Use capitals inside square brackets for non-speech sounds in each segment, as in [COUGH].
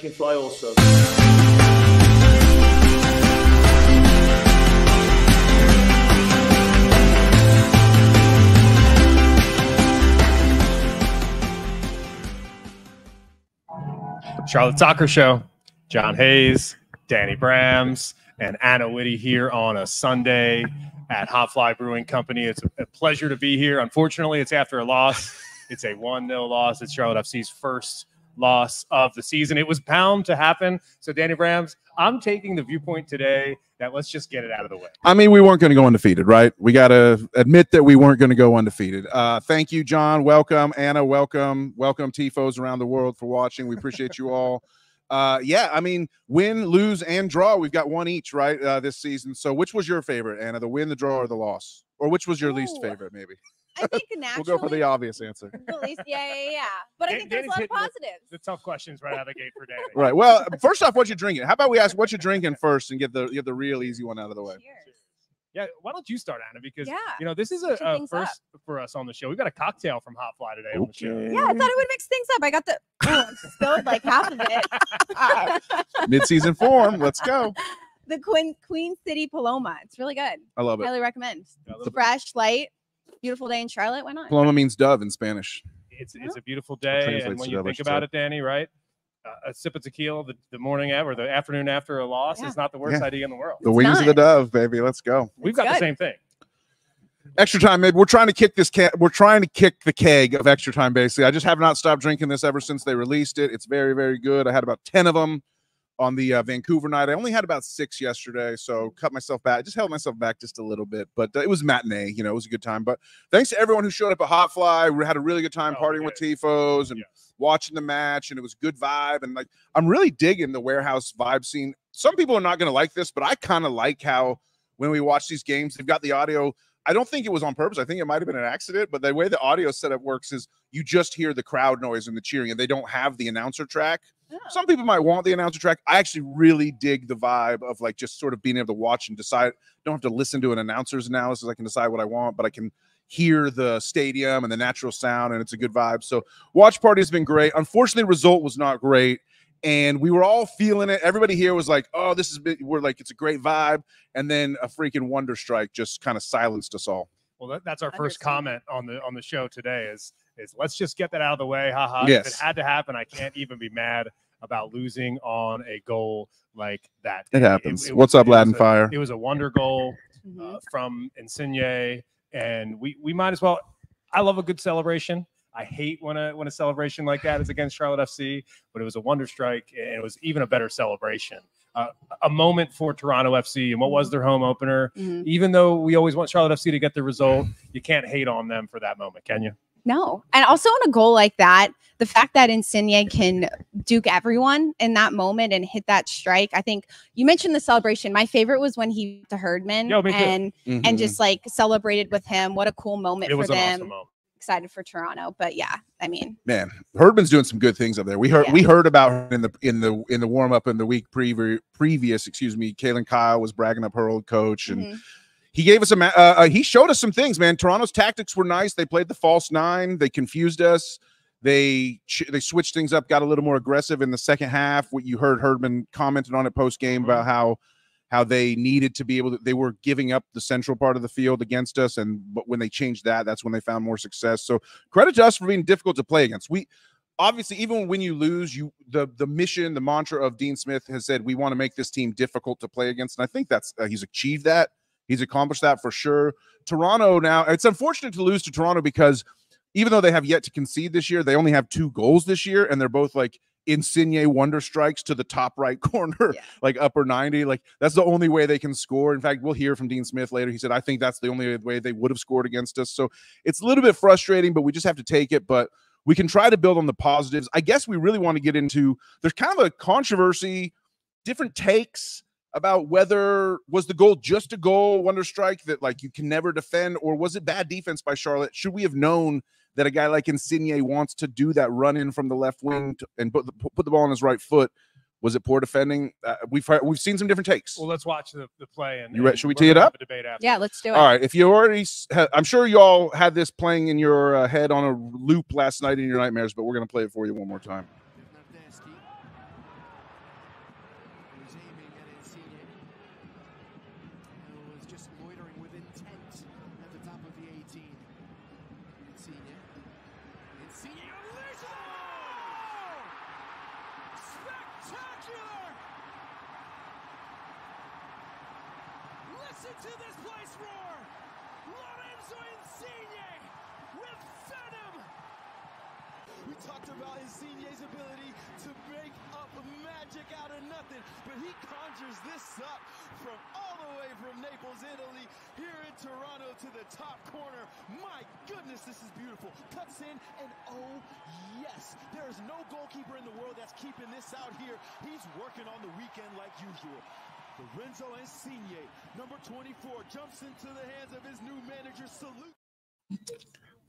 Can fly also. Charlotte Soccer Show. John Hayes, Danny Brams, and Anna Witte here on a Sunday at HopFly Brewing Company. It's a pleasure to be here. Unfortunately, it's after a loss. It's a 1 0 loss. It's Charlotte FC's first loss of the season. It was bound to happen. So, Danny Brams, I'm taking the viewpoint today that let's just get it out of the way. I mean, we weren't going to go undefeated, right? We got to admit that we weren't going to go undefeated. Uh, thank you, John. Welcome, Anna. Welcome, welcome, tifos around the world for watching. We appreciate you all. [LAUGHS] Uh, yeah, I mean, win, lose, and draw. We've got one each, right, uh, this season. So, which was your favorite, Anna? The win, the draw, or the loss? Or which was your least favorite, maybe? I think [LAUGHS] We'll go for the obvious answer. [LAUGHS] the least, yeah, yeah, yeah. But I Dan- think there's a lot of hitting the- positives. The tough questions right out of the gate for Danny. [LAUGHS] Right. Well, first off, what you drinking? How about we ask what you're drinking first and get the get the real easy one out of the way? Cheers. Yeah, why don't you start, Anna? Because Yeah. you know this is a, a things up. first for us on the show. We've got a cocktail from HopFly today on the show. Yeah, I thought it would mix things up. I got the oh, spilled like half of it. Mid-season form. Let's go. the Queen Queen City Paloma. It's really good. I love it. Highly recommend. Yeah, It's fresh, light, beautiful day in Charlotte. Why not? Paloma means dove in Spanish. It's it's a beautiful day, Translates and when you think about it, Danny, right? Uh, a sip of tequila the, the morning after, or the afternoon after a loss Yeah. is not the worst Yeah. idea in the world. The It's wings of the dove, baby. Let's go. We've It's got the same thing. Extra time, maybe we're trying to kick this cat. We're trying to kick the keg of extra time. Basically, I just have not stopped drinking this ever since they released it. It's very, very good. I had about ten of them on the uh, Vancouver night. I only had about six yesterday, so cut myself back. Just held myself back just a little bit, but uh, it was matinee. You know, it was a good time. But thanks to everyone who showed up at HopFly. We had a really good time Oh, partying with tifos and Yes. watching the match, and it was good vibe. And like, I'm really digging the warehouse vibe scene. Some people are not going to like this, but I kind of like how when we watch these games, they've got the audio. I don't think it was on purpose. I think it might have been an accident, but the way the audio setup works is you just hear the crowd noise and the cheering, and they don't have the announcer track. Some people might want the announcer track. I actually really dig the vibe of like just sort of being able to watch and decide. Don't have to listen to an announcer's analysis. I can decide what I want, but I can hear the stadium and the natural sound, and it's a good vibe. So watch party has been great. Unfortunately, result was not great. And we were all feeling it. Everybody here was like, "Oh, this is. We're like, "It's a great vibe," and then a freaking wonder strike just kind of silenced us all. Well, that, that's our first comment on the on the show today. Is is let's just get that out of the way. Haha. If Yes. it had to happen, I can't even be mad about losing on a goal like that. It happens. it What's was- up, it was Latin a- Fire? It was a wonder goal. Uh, from Insigne, and we we might as well. I love a good celebration. I hate when a when a celebration like that is against Charlotte FC, but it was a wonder strike, and it was even a better celebration. Uh, a moment for Toronto FC, and what was their home opener? Mhm. Even though we always want Charlotte FC to get the result, [SIGHS] you can't hate on them for that moment, can you? No. And also on a goal like that, the fact that Insigne can duke everyone in that moment and hit that strike. I think you mentioned the celebration. My favorite was when he to Herdman Yo, me too. and Mhm. and just like celebrated with him. What a cool moment It for was an them. awesome moment. Excited for Toronto. But yeah, I mean, man, Herdman's doing some good things up there. We heard Yeah. we heard about in the in the in the warm up in the week previ- previous. Excuse me, Kaylyn Kyle was bragging up her old coach, and mhm. he gave us a uh, uh, he showed us some things. Man, Toronto's tactics were nice. They played the false nine. They confused us. They they switched things up, got a little more aggressive in the second half. What you heard Herdman commented on it post game about how how they needed to be able to they were giving up the central part of the field against us and but when they changed that that's when they found more success. So credit to us for being difficult to play against. We obviously even when you lose you the the mission the mantra of dean smith has said we want to make this team difficult to play against and i think that's uh, he's achieved that. He's accomplished that for sure. Toronto now it's unfortunate to lose to toronto because even though they have yet to concede this year they only have two goals this year and they're both like Insigne wonder strikes to the top right [LAUGHS] corner, Yeah. like upper 90. Like that's the only way they can score. In fact, we'll hear from Dean Smith later. He said, I think that's the only way they would have scored against us. So it's a little bit frustrating, but we just have to take it. But we can try to build on the positives. I guess we really want to get into there's kind of a controversy, different takes about whether was the goal just a goal, wonder strike that like you can never defend, or was it bad defense by Charlotte? Should we have known that a guy like Insigne wants to do that run in from the left wing to, and put the, put the ball on his right foot? Was it poor defending? Uh, we've heard, we've seen some different takes. Well, let's watch the, the play. And You re- should we tee it up? debate after. yeah, let's do it. All right. If you already, ha- I'm sure you all had this playing in your uh, head on a loop last night in your nightmares, but we're going to play it for you one more time. Nardeski He's aiming at Insigne. Who was just loitering with intent at the top of the 18. Insigne. Insigne unleashes the ball! Spectacular! Listen to this place roar! Lorenzo Insigne with venom! We talked about Insigne's ability to make up magic out of nothing, but he conjures this up from all the way from Naples, Italy, here in Toronto to the top corner. My goodness, this is beautiful. Cuts in, and oh, yes, there is no goalkeeper in the world that's keeping this out here. He's working on the weekend like usual. Lorenzo Insigne, number 24, jumps into the hands of his new manager. Salute.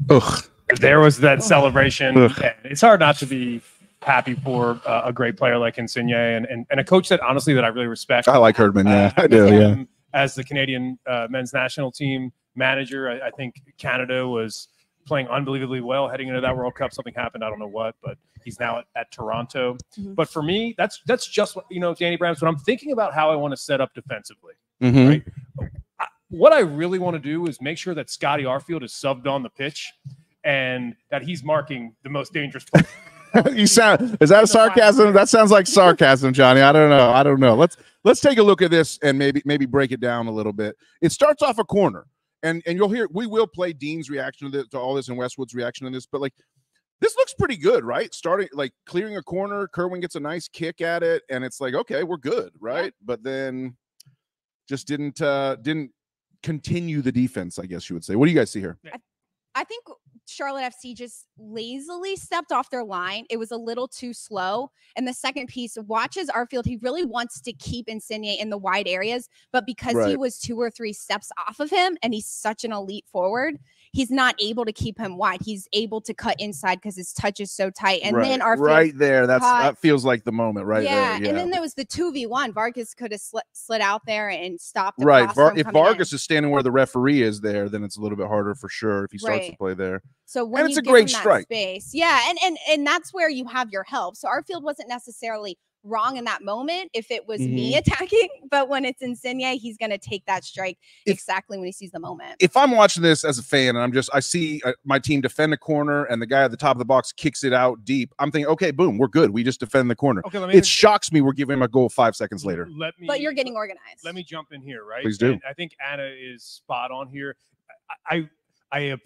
Ugh. there was that celebration. Ugh. It's hard not to be happy for uh, a great player like Insigne and, and, and a coach that honestly that I really respect. I like Herdman. Yeah, Uh, [LAUGHS] I do. Yeah. As the Canadian uh, men's national team manager, I, I think Canada was playing unbelievably well heading into that World Cup. Something happened, I don't know what, but he's now at, at Toronto. Mhm. But for me, that's that's just what you know, Danny Brams. When I'm thinking about how I want to set up defensively, Mhm. right? I, what I really want to do is make sure that Scotty Arfield is subbed on the pitch and that he's marking the most dangerous player. [LAUGHS] you sound is that a sarcasm? That sounds like sarcasm, Johnny. I don't know. I don't know. Let's let's take a look at this and maybe maybe break it down a little bit. It starts off a corner, and and you'll hear we will play Dean's reaction to, this, to all this and Westwood's reaction to this, but like this looks pretty good, right? Starting like clearing a corner, Kerwin gets a nice kick at it, and it's like okay, we're good, right? But then just didn't uh didn't continue the defense, I guess you would say. What do you guys see here? I think Charlotte FC just lazily stepped off their line. It was a little too slow. And the second piece watches Arfield. He really wants to keep Insigne in the wide areas, but because he was two or three steps off of him and he's such an elite forward, he's not able to keep him wide. He's able to cut inside because his touch is so tight. And right, then our right there, that's caught- that feels like the moment, right yeah, there. and then there was the two v one. Vargas could have slid, slid out there and stopped. the right. Var- if coming in. Vargas is standing where the referee is there, then it's a little bit harder for sure if he starts to play there. So when it's a great strike. space, yeah, and and and that's where you have your help. So Arfield wasn't necessarily wrong in that moment if it was me Mm-hmm. attacking, [LAUGHS] but when it's Insigne, he's going to take that strike If- exactly when he sees the moment. If I'm watching this as a fan and I'm just I see uh, my team defend a corner and the guy at the top of the box kicks it out deep, I'm thinking, okay, boom, we're good. We just defend the corner. Okay, let me It shocks me we're giving him a goal five seconds later. Let me but you're getting organized. let me jump in here, right? Please do. And I think Anna is spot on here. I I, I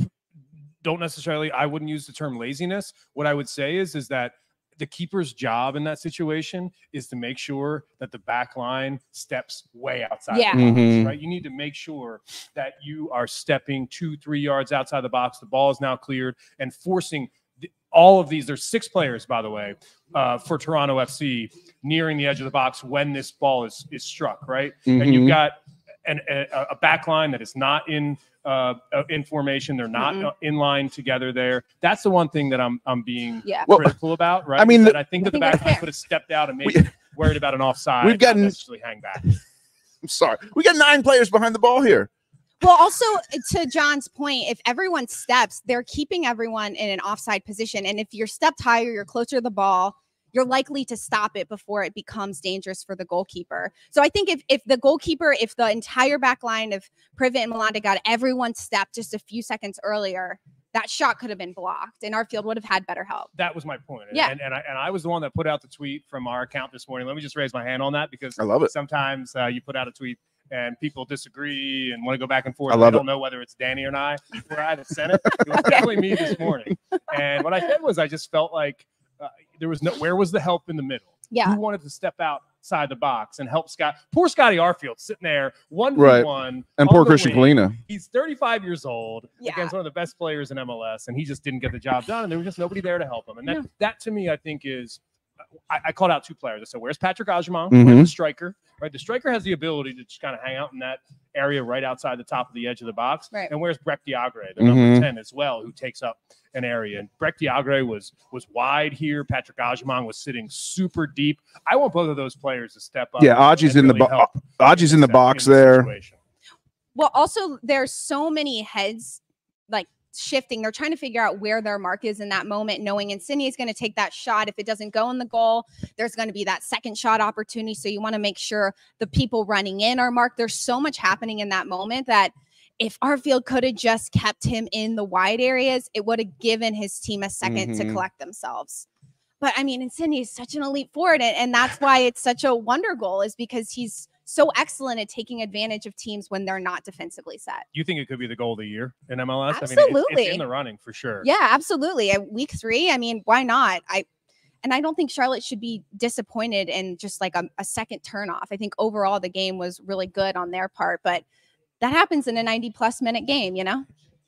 don't necessarily I wouldn't use the term laziness. What I would say is is that the keeper's job in that situation is to make sure that the back line steps way outside. Yeah. the box, Mhm. right. You need to make sure that you are stepping two, three yards outside the box. The ball is now cleared and forcing the- all of these. There's six players, by the way, uh, for Toronto FC nearing the edge of the box when this ball is is struck, right? and Mhm. you've got an, a, a back line that is not in uh, uh, in formation. They're not Mm-mm. uh, in line together there. That's the one thing that I'm I'm being yeah. Well, critical about, right? I mean, the- I think I that the think back line could have stepped out and We- maybe worried about an offside. We've gotten- not necessarily hang back. [LAUGHS] I'm sorry. We got nine players behind the ball here. Well, also to John's point, if everyone steps, they're keeping everyone in an offside position. And if you're stepped higher, you're closer to the ball, you're likely to stop it before it becomes dangerous for the goalkeeper. So I think if if the goalkeeper, if the entire back line of Privett and Malanda got everyone stepped just a few seconds earlier, that shot could have been blocked and Arfield would have had better help. That was my point. And, Yeah. and, and I and I was the one that put out the tweet from our account this morning. Let me just raise my hand on that because I love it. sometimes uh, you put out a tweet and people disagree and want to go back and forth. I and love they it. don't know whether it's Danny or I or I that sent it. It was definitely me this morning. And what I said was I just felt like uh, there was no where was the help in the middle? Yeah. Who wanted to step outside the box and help Scott? Poor Scotty Arfield sitting there one Right. one And on poor Christian wing. Kahlina. He's 35 years old Yeah. against one of the best players in MLS, and he just didn't get the job done. And there was just nobody there to help him. And that, Yeah. that to me, I think is, I, I called out two players. I said, "Where's Patrick Agyemang? Mhm. Where's the striker? Right, the striker has the ability to just kind of hang out in that area right outside the top of the edge of the box. Right. And where's Brecht Dejaegere, the Mhm. number 10 as well, who takes up an area. And Brecht Dejaegere was was wide here. Patrick Agyemang was sitting super deep. I want both of those players to step up. Yeah, and Aji's in the really bo- help Aji's in the this- box this there. situation. Well, also there's so many heads like shifting. They're trying to figure out where their mark is in that moment, knowing Insigne is going to take that shot. If it doesn't go in the goal, there's going to be that second shot opportunity. So you want to make sure the people running in are marked. There's so much happening in that moment that if Arfield could have just kept him in the wide areas, it would have given his team a 2nd to Mhm. collect themselves. But I mean, Insigne is such an elite forward, and, and that's why it's such a wonder goal, is because he's so excellent at taking advantage of teams when they're not defensively set. You think it could be the goal of the year in MLS? I mean, it's- it's, Absolutely. in the running for sure. Yeah, absolutely. At week three, I mean, why not? I and I don't think Charlotte should be disappointed in just like a, a second turnoff. I think overall the game was really good on their part, but that happens in a 90 plus minute game, you know?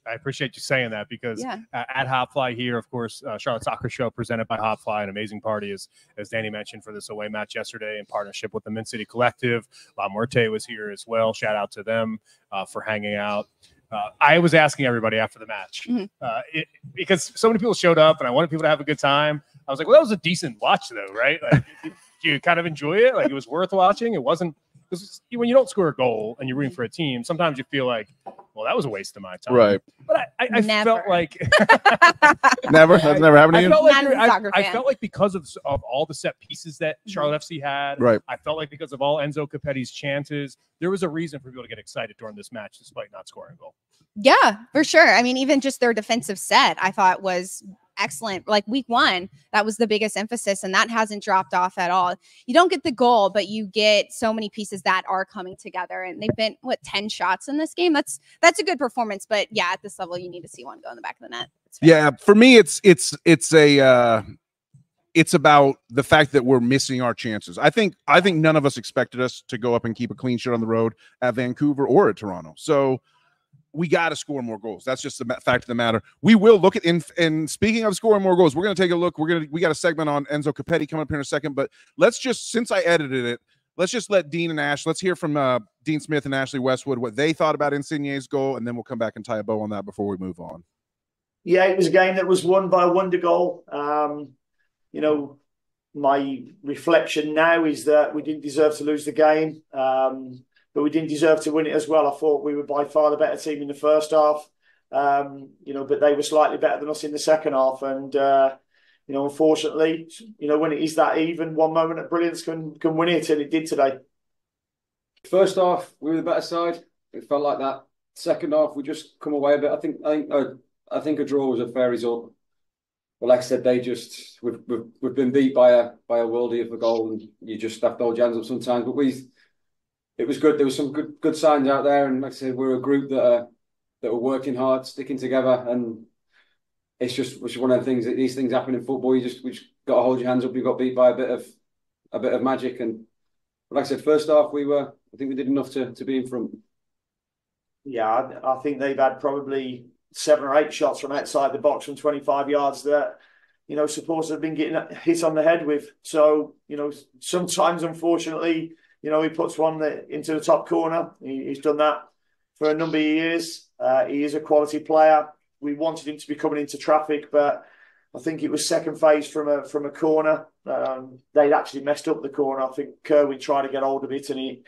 I appreciate you saying that because Yeah. uh, at HopFly here, of course, uh, Charlotte Soccer Show presented by HopFly, an amazing party, as, as Danny mentioned, for this away match yesterday in partnership with the Mint City Collective. La Muerte was here as well. Shout out to them uh, for hanging out. Uh, I was asking everybody after the match Mhm. uh, it, because so many people showed up and I wanted people to have a good time. I was like, well, that was a decent watch, though, right? Like, [LAUGHS] you kind of enjoy it? Like, it was worth watching. It wasn't because when you don't score a goal and you're rooting for a team, sometimes you feel like, well, that was a waste of my time. Right. But I, I, I Never. felt like [LAUGHS] Never. That's never happened to I felt like Not there- as a I, soccer I felt like because of, of all the set pieces that Mhm. Charlotte FC had, Right. I felt like because of all Enzo Copetti's chances, there was a reason for people to get excited during this match, despite not scoring a goal. Yeah, for sure. I mean, even just their defensive set, I thought was excellent. Like week one, that was the biggest emphasis, and that hasn't dropped off at all. You don't get the goal, but you get so many pieces that are coming together. And they've been what 10 shots in this game. That's that's a good performance. But yeah, at this level, you need to see one go in the back of the net. Yeah, for me, it's it's it's a uh, it's about the fact that we're missing our chances. I think I think none of us expected us to go up and keep a clean sheet on the road at Vancouver or at Toronto. So we got to score more goals. That's just the fact of the matter. We will look at in and speaking of scoring more goals, we're going to take a look. We're going to we got a segment on Enzo Copetti coming up here in a second, but let's just since I edited it, let's just let Dean and Ash. Let's hear from uh, Dean Smith and Ashley Westwood what they thought about Insigne's goal, and then we'll come back and tie a bow on that before we move on. Yeah, it was a game that was won by a wonder goal. Um, you know, my reflection now is that we didn't deserve to lose the game, um, but we didn't deserve to win it as well. I thought we were by far the better team in the first half, um, you know, but they were slightly better than us in the second half. And, uh, you know, unfortunately, you know, when it is that even, one moment of brilliance can, can win it, and it did today. First half, we were the better side. It felt like that. Second half, we just come away a bit. I think I think I think a draw was a fair result. But like I said, they just we've we've, we've been beat by a by a worldie of a goal, and you just have to hold your hands up sometimes. But we, it was good. There was some good good signs out there, and like I said, we're a group that are that are working hard, sticking together, and it's just it's one of the things that these things happen in football. You just just got to hold your hands up. You got beat by a bit of a bit of magic, and like I said, first half we were. I think we did enough to to be in front. Yeah, I, I think they've had probably seven or eight shots from outside the box from 25 yards that, you know, supporters have been getting hit on the head with. So, you know, sometimes, unfortunately, you know, he puts one into the top corner. He, he's done that for a number of years. Uh, he is a quality player. We wanted him to be coming into traffic, but I think it was second phase from a from a corner. Um, they'd actually messed up the corner. I think Kerwin tried to get hold of it, and he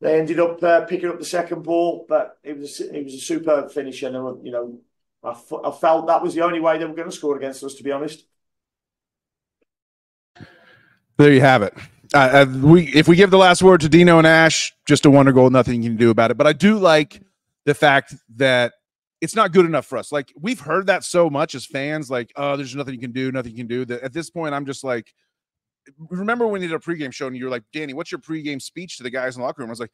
they ended up uh, picking up the second ball, but it was it was a superb finish, and uh, you know I, f- I felt that was the only way they were going to score against us, to be honest. There you have it. Uh, we if we give the last word to Dino and Ash, just a wonder goal, nothing you can do about it. But I do like the fact that it's not good enough for us. Like we've heard that so much as fans, like, oh, there's nothing you can do, nothing you can do. That at this point, I'm just like, remember when we did a pregame show and you were like, Danny, what's your pregame speech to the guys in the locker room? I was like,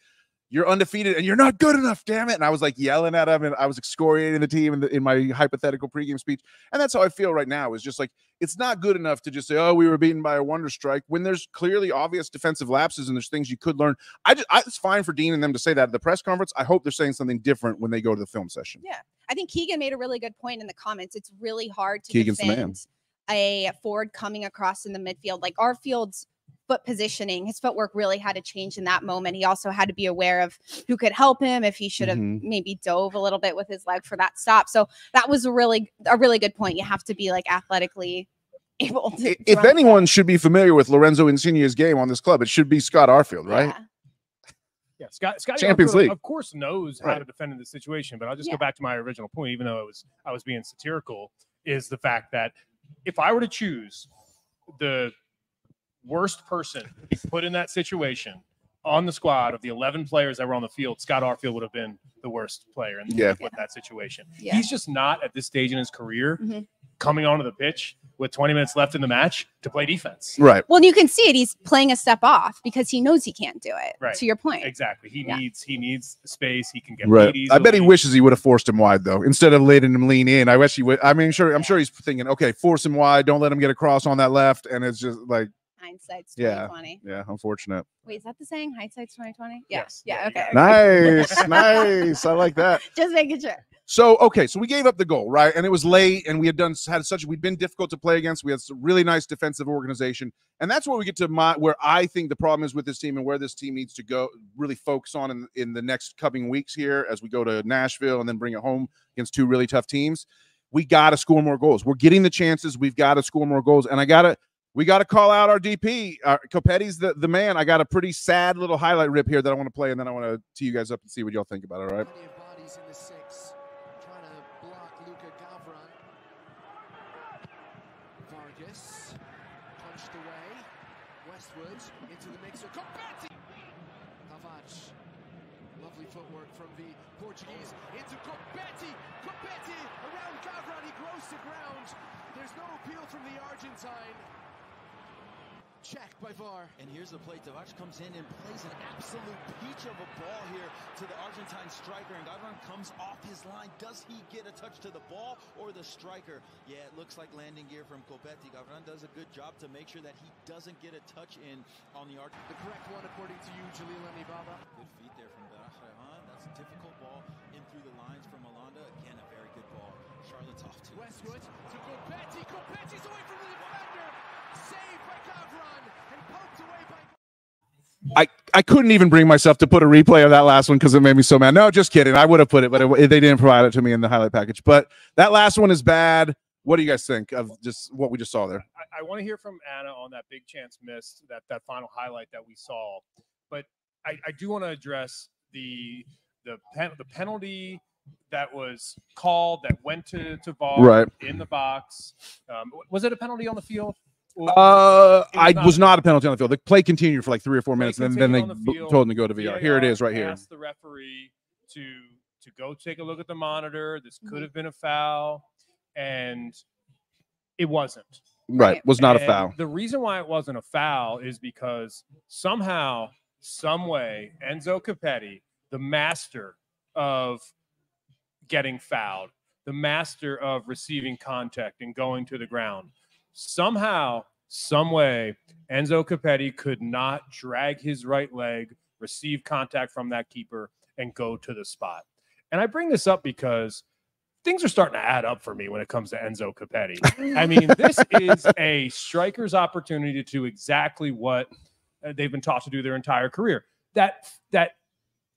you're undefeated and you're not good enough, damn it. And I was like yelling at them and I was excoriating the team in, the, in my hypothetical pregame speech. And that's how I feel right now is just like, it's not good enough to just say, oh, we were beaten by a wonder strike when there's clearly obvious defensive lapses and there's things you could learn. I just, I, it's fine for Dean and them to say that at the press conference. I hope they're saying something different when they go to the film session. Yeah. I think Keegan made a really good point in the comments. It's really hard to Keegan's defend a forward coming across in the midfield. Like Arfield's foot positioning, his footwork really had to change in that moment. He also had to be aware of who could help him if he should have Mhm. maybe dove a little bit with his leg for that stop. So that was a really a really good point. You have to be like athletically [LAUGHS] able to. If run anyone should be familiar with Lorenzo Insigne's game on this club, it should be Scott Arfield, right? Yeah. Yeah, Scott, Scott Champions League. of course, knows how to defend in this situation. But I'll just Yeah. go back to my original point, even though it was I was being satirical, is the fact that if I were to choose the worst person put in that situation on the squad of the 11 players that were on the field, Scott Arfield would have been the worst player in Yeah. with that situation. Yeah. He's just not at this stage in his career Mhm. coming onto the pitch with 20 minutes left in the match to play defense. Right. Well, you can see it. He's playing a step off because he knows he can't do it. Right. To your point. Exactly. He Yeah. needs he needs space. He can get Right. I bet he wishes he would have forced him wide though, instead of letting him lean in. I wish he would. I mean, sure. I'm sure he's thinking, okay, force him wide. Don't let him get across on that left. And it's just like, Hindsight's Yeah. 2020. yeah, unfortunate. Wait, is that the saying? Hindsight's 2020? Yeah. Yes. Yeah. Okay. [LAUGHS] Nice, nice. I like that. [LAUGHS] Just making sure. So okay, so we gave up the goal, right? And it was late, and we had done had such we'd been difficult to play against. We had some really nice defensive organization, and that's where we get to my where I think the problem is with this team and where this team needs to go really focus on in in the next coming weeks here as we go to Nashville and then bring it home against two really tough teams. We got to score more goals. We're getting the chances. We've got to score more goals, and I gotta. We got to call out our DP. Uh, Copetti's the, the man. I got a pretty sad little highlight rip here that I want to play, and then I want to tee you guys up and see what y'all think about it. All right. Six. Vargas punched away. Into the. Copetti. Lovely footwork from the Portuguese into Copetti. Copetti around. There's no appeal from the Argentine. Check by VAR. And here's the play. Tavares comes in and plays an absolute peach of a ball here to the Argentine striker. And Gavran comes off his line. Does he get a touch to the ball or the striker? Yeah, it looks like landing gear from Copetti. Gavran does a good job to make sure that he doesn't get a touch in on the Argentine. The correct one according to you, Jalil Anibaba. Good feet there from Barash That's a difficult ball in through the lines from Alanda. Again, a very good ball. Charlotte's off to Westwood to Copetti. Copetti's away from the defender. Saved by Gavran and poked away by. I, I couldn't even bring myself to put a replay of that last one because it made me so mad. No, just kidding. I would have put it, but it, they didn't provide it to me in the highlight package. But that last one is bad. What do you guys think of just what we just saw there? I, I want to hear from Anna on that big chance missed, that that final highlight that we saw. But I, I do want to address the the pen, the penalty that was called that went to to VAR Right. in the box. Um, was it a penalty on the field? Uh, I not- was not a penalty on the field. The play continued for like three or four minutes, and then, then they the field. told him to go to VR. Here it is, VAR right here. asked the referee to to go take a look at the monitor. This could have been a foul, and it wasn't. Right, was not a foul. The reason why it wasn't a foul is because somehow, some way, Enzo Copetti, the master of getting fouled, the master of receiving contact and going to the ground, somehow, some way, Enzo Copetti could not drag his right leg, receive contact from that keeper, and go to the spot. And I bring this up because things are starting to add up for me when it comes to Enzo Copetti. I mean, this is a striker's opportunity to do exactly what uh, they've been taught to do their entire career. That that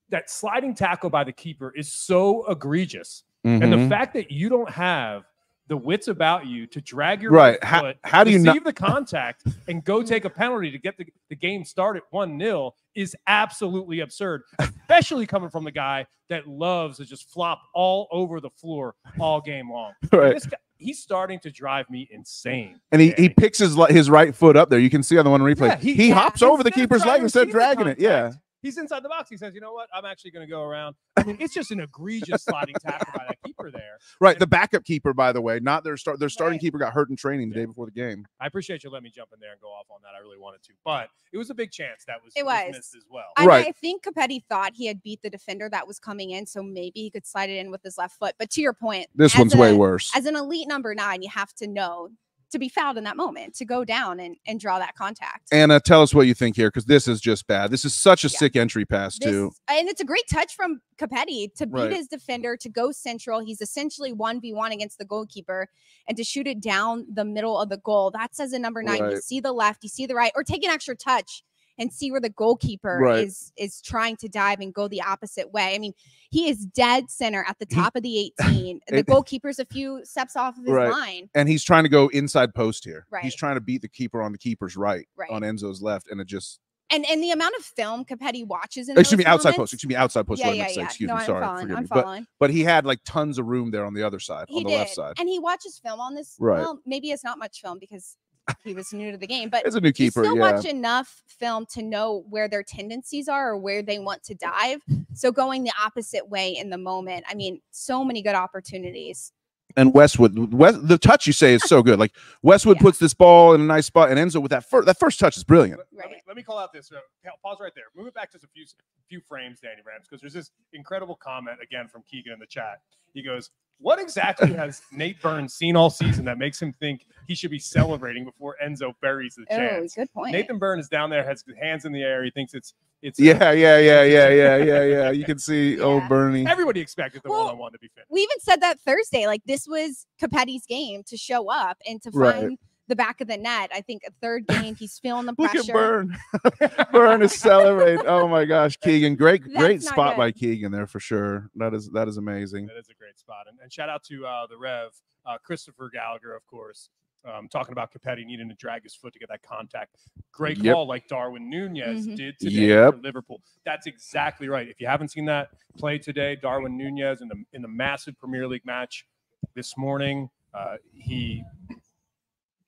that sliding tackle by the keeper is so egregious, and the Mhm. fact that you don't have the wits about you to drag your Right. right How- foot, how do you receive not- the contact and go take a penalty to get the, the game started one 0 is absolutely absurd, especially coming from the guy that loves to just flop all over the floor all game long. [LAUGHS] Right. This guy, he's starting to drive me insane. And he, he picks his his right foot up there. You can see on the one replay. Yeah, he he- hops over the keeper's leg instead of dragging it. Yeah. Contact, He's inside the box. He says, "You know what? I'm actually going to go around." I mean, it's just an egregious sliding tackle by that keeper there. [LAUGHS] Right. The backup keeper, by the way, not their start. Their starting Right. keeper got hurt in training the Yeah. day before the game. I appreciate you letting me jump in there and go off on that. I really wanted to, but it was a big chance that was, It was was. missed as well. I, Right. I think Copetti thought he had beat the defender that was coming in, so maybe he could slide it in with his left foot. But to your point, This as one's way worse. As an elite number nine, you have to know to be fouled in that moment, to go down and, and draw that contact. Anna, tell us what you think here, because this is just bad. This is such a Yeah. sick entry pass This, too. and it's a great touch from Copetti to beat Right. his defender to go central. He's essentially one v one against the goalkeeper, and to shoot it down the middle of the goal. That says a number nine. You see the left, you see the right, or take an extra touch and see where the goalkeeper Right. is is trying to dive and go the opposite way. I mean, he is dead center at the He- top of the [LAUGHS] 18. the It- goalkeeper's a few steps off of his Right. line. And he's trying to go inside post here. Right. He's trying to beat the keeper on the keeper's right, Right. on Enzo's left, and it just And and the amount of film Copetti watches in Excuse me, outside moments- post. Excuse me, outside post. Yeah, yeah, meant to say. yeah. Excuse no, me. I'm Sorry, following. forgive I'm me. But but he had like tons of room there on the other side, he on the did, left side. and he watches film on this. Right. Well, maybe it's not much film because he was new to the game, but As a new keeper, still yeah. watch enough film to know where their tendencies are or where they want to dive. So going the opposite way in the moment. I mean, so many good opportunities. and Westwood, West, the touch you say is so good. Like Westwood Yeah. puts this ball in a nice spot, and Enzo with that first that first touch is brilliant. Let, let me, Right. let me call out this. Uh, pause right there. Move it back just a few few frames, Danny Rams, because there's this incredible comment again from Keegan in the chat. He goes, "What exactly has [LAUGHS] Nate Burns seen all season that makes him think he should be celebrating before Enzo buries the Oh, chance?" good point. Nathan Burns is down there, has his hands in the air. He thinks it's it's Yeah, yeah, yeah, yeah, yeah, yeah, yeah. [LAUGHS] You can see oh, Yeah. old Bernie. Everybody expected the Well, one on one to be finished. we even said that Thursday. Like this was Copetti's game to show up and to Right. Find the back of the net. I think a third [LAUGHS] game he's feeling the pressure. Look pressure. at Byrne. [LAUGHS] [LAUGHS] Byrne is celebrating. Oh my gosh, Keegan. Great, That's great spot good. by Keegan there for sure. That is that is amazing. That is a great spot. And, and shout out to uh, the Rev, uh, Christopher Gallagher, of course, um, talking about Copetti needing to drag his foot to get that contact. Great Yep. call, like Darwin Nunez Mhm. did today Yep. for Liverpool. That's exactly right. If you haven't seen that play today, Darwin Nunez in the in the massive Premier League match this morning, uh, he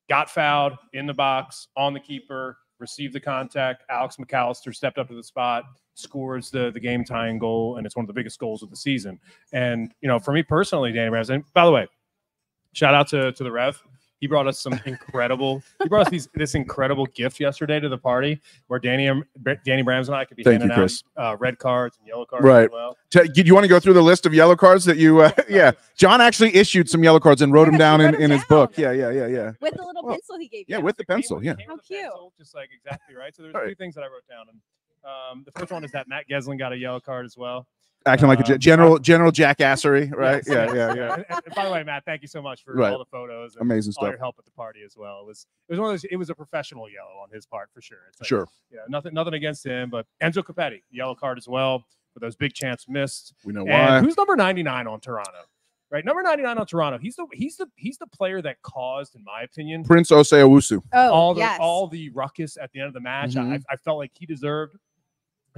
got fouled in the box on the keeper, received the contact. Alex Mac Allister stepped up to the spot, scores the the game tying goal, and it's one of the biggest goals of the season. And you know, for me personally, Danny Rams, and by the way, shout out to to the Rev. He brought us some incredible. He brought us these this incredible gift yesterday to the party where Danny Danny Brams and I could be Thank you, handing Chris. out uh, red cards and yellow cards Right. as well. T- Do you want to go through the list of yellow cards that you? Uh, [LAUGHS] yeah, John actually issued some yellow cards and wrote them down he in, wrote in 'em his book. Yeah, yeah, yeah, yeah. with the little Well, pencil he gave Yeah, you. with the pencil. Yeah. How cute. pencil, just like exactly right. So there's Right. two things that I wrote down. And um, the first one is that Matt Geslin got a yellow card as well. Acting like a Um, general general jackassery, right? Yes, Yeah, yes. yeah, yeah. And, and by the way, Matt, thank you so much for Right. all the photos and Amazing all stuff. your help at the party as well. It was it was one of those. It was a professional yellow on his part for sure. It's like, Sure, Yeah, nothing nothing against him, but Enzo Copetti, yellow card as well for those big chance missed. we know And why. who's number 99 on Toronto? Right, number 99 on Toronto. He's the he's the he's the player that caused, in my opinion, Prince Osei Owusu. Oh, all the yes. all the ruckus at the end of the match. I, Mhm. I felt like he deserved a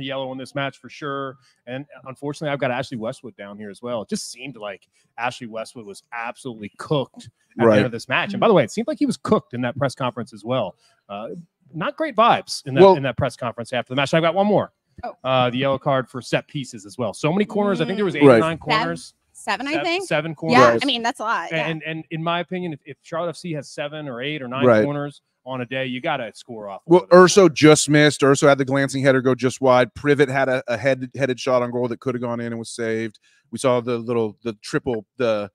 yellow in this match for sure. And unfortunately, I've got Ashley Westwood down here as well. It just seemed like Ashley Westwood was absolutely cooked at the end of this match. And by the way, it seemed like he was cooked in that press conference as well. Uh, not great vibes in that Well- in that press conference after the match. I've got one more. Oh. Uh, the yellow card for set pieces as well. So many corners. I think there was eight Right. or nine corners. seven, I Seven- think. seven corners. Yeah, I mean that's a lot. Yeah. And and in my opinion, if, if Charlotte FC has seven or eight or nine Right. corners on a day, you got to score off. Well, little bit. Urso just missed. Urso had the glancing header go just wide. Privett had a, a head headed shot on goal that could have gone in and was saved. We saw the little the triple the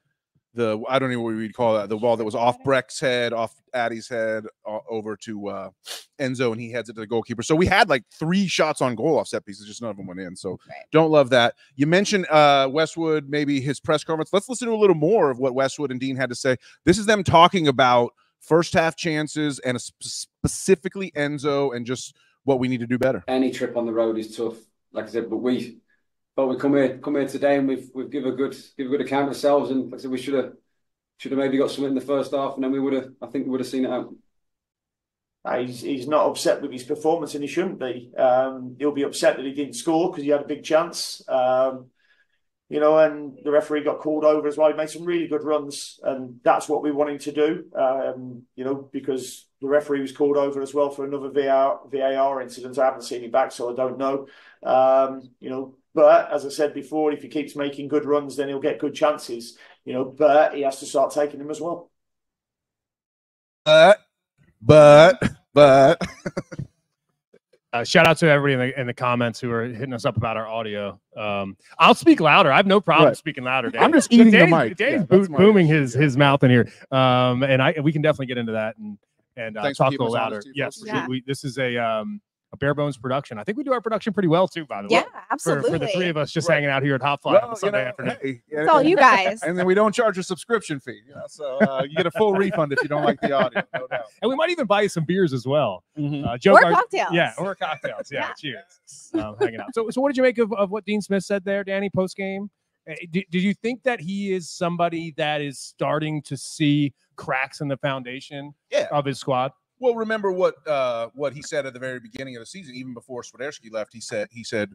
the I don't know what we'd call that the ball that was off Brecht's head, off Addy's head, uh, over to uh, Enzo, and he heads it to the goalkeeper. So we had like three shots on goal off set pieces, just none of them went in. So Right. don't love that. You mentioned uh, Westwood, maybe his press conference. Let's listen to a little more of what Westwood and Dean had to say. This is them talking about first half chances and sp- specifically Enzo and just what we need to do better. any trip on the road is tough, like I said. But we, but we come here, come here today, and we've we've give a good give a good account of ourselves. And like I said, we should have should have maybe got something in the first half, and then we would have. I think we would have seen it out. He's, he's not upset with his performance, and he shouldn't be. Um, he'll be upset that he didn't score because he had a big chance. Um, you know, and the referee got called over as well. He made some really good runs, and that's what we want him to do. Um, you know, because the referee was called over as well for another VAR, VAR incident. I haven't seen him back, so I don't know. Um, you know, but as I said before, if he keeps making good runs, then he'll get good chances. You know, but he has to start taking them as well. But, but, but, [LAUGHS] Uh, shout out to everybody in the, in the comments who are hitting us up about our audio. Um, I'll speak louder. I have no problem Right. speaking louder. I'm just eating the mic. Danny's Yeah, boo- that's my- booming his his mouth in here, um, and I we can definitely get into that and and uh, talk a little louder. Yes, folks. Yeah. we, this is a um, a bare bones production. I think we do our production pretty well too. By the yeah, way, for, absolutely. for the three of us just Right. hanging out here at HopFly on a well, you Sunday know, afternoon. hey, it's all you [LAUGHS] guys. and then we don't charge a subscription fee. You know, so uh, you get a full refund if you don't like the audio, no doubt. And we might even buy you some beers as well. Mhm. Uh, Joe or Gar- cocktails. Yeah, or cocktails. Yeah, [LAUGHS] Yeah. cheers. Um, hanging out. So, so what did you make of, of what Dean Smith said there, Danny, post game? Did, did you think that he is somebody that is starting to see cracks in the foundation Yeah. of his squad? Well, remember what uh, what he said at the very beginning of the season, even before Swiderski left. He said he said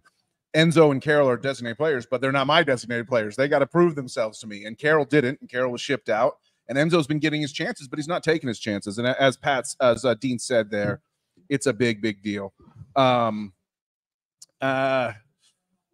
Enzo and Karol are designated players, but they're not my designated players. They got to prove themselves to me. And Karol didn't, and Karol was shipped out. And Enzo's been getting his chances, but he's not taking his chances. And as Pat's as uh, Dean said there, it's a big, big deal. Um, uh,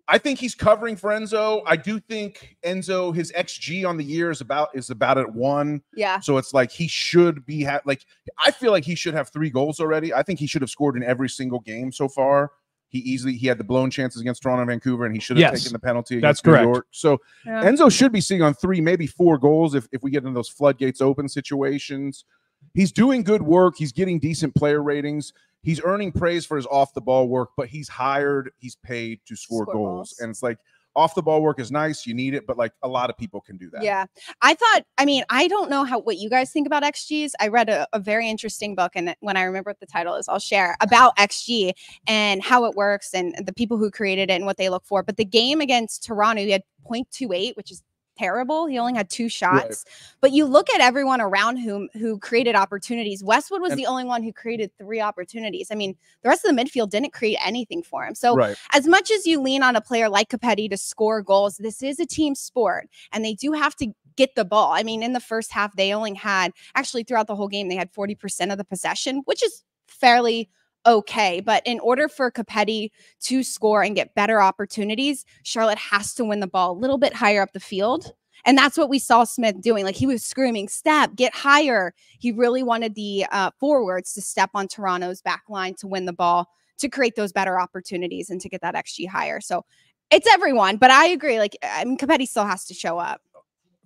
I think he's covering for Enzo. I do think Enzo, his XG on the year is about is about at one. Yeah. So it's like he should be ha- like I feel like he should have three goals already. I think he should have scored in every single game so far. He easily he had the blown chances against Toronto and Vancouver, and he should have Yes, taken the penalty that's against New correct. York. So Yeah. Enzo should be seeing on three, maybe four goals if, if we get into those floodgates open situations. He's doing good work. He's getting decent player ratings. He's earning praise for his off the ball work, but he's hired, he's paid to score, Score goals. goals. And it's like off the ball work is nice. You need it, but like a lot of people can do that. Yeah. I thought, I mean, I don't know how what you guys think about XGs. I read a, a very interesting book, and when I remember what the title is, I'll share about XG and how it works and the people who created it and what they look for. But the game against Toronto, he had 0.28, which is terrible. He only had two shots. But you look at everyone around whom who created opportunities. Westwood was And- the only one who created three opportunities. I mean, the rest of the midfield didn't create anything for him. So Right. as much as you lean on a player like Copetti to score goals, this is a team sport and they do have to get the ball. I mean, in the first half, they only had actually throughout the whole game, they had 40% of the possession, which is fairly okay. But in order for Copetti to score and get better opportunities, Charlotte has to win the ball a little bit higher up the field. And that's what we saw Smith doing. Like he was screaming, step, get higher. He really wanted the uh, forwards to step on Toronto's back line to win the ball, to create those better opportunities and to get that XG higher. So it's everyone, but I agree. Like, I mean, Copetti still has to show up.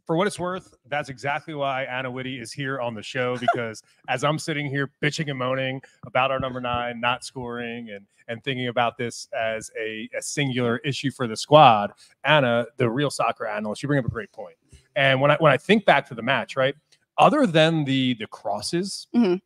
For what it's worth, that's exactly why Anna Witte is here on the show [LAUGHS] because as I'm sitting here bitching and moaning about our number nine not scoring and and thinking about this as a, a singular issue for the squad, Anna, the real soccer analyst, you bring up a great point. And when I when I think back to the match, right, other than the the crosses, Mhm.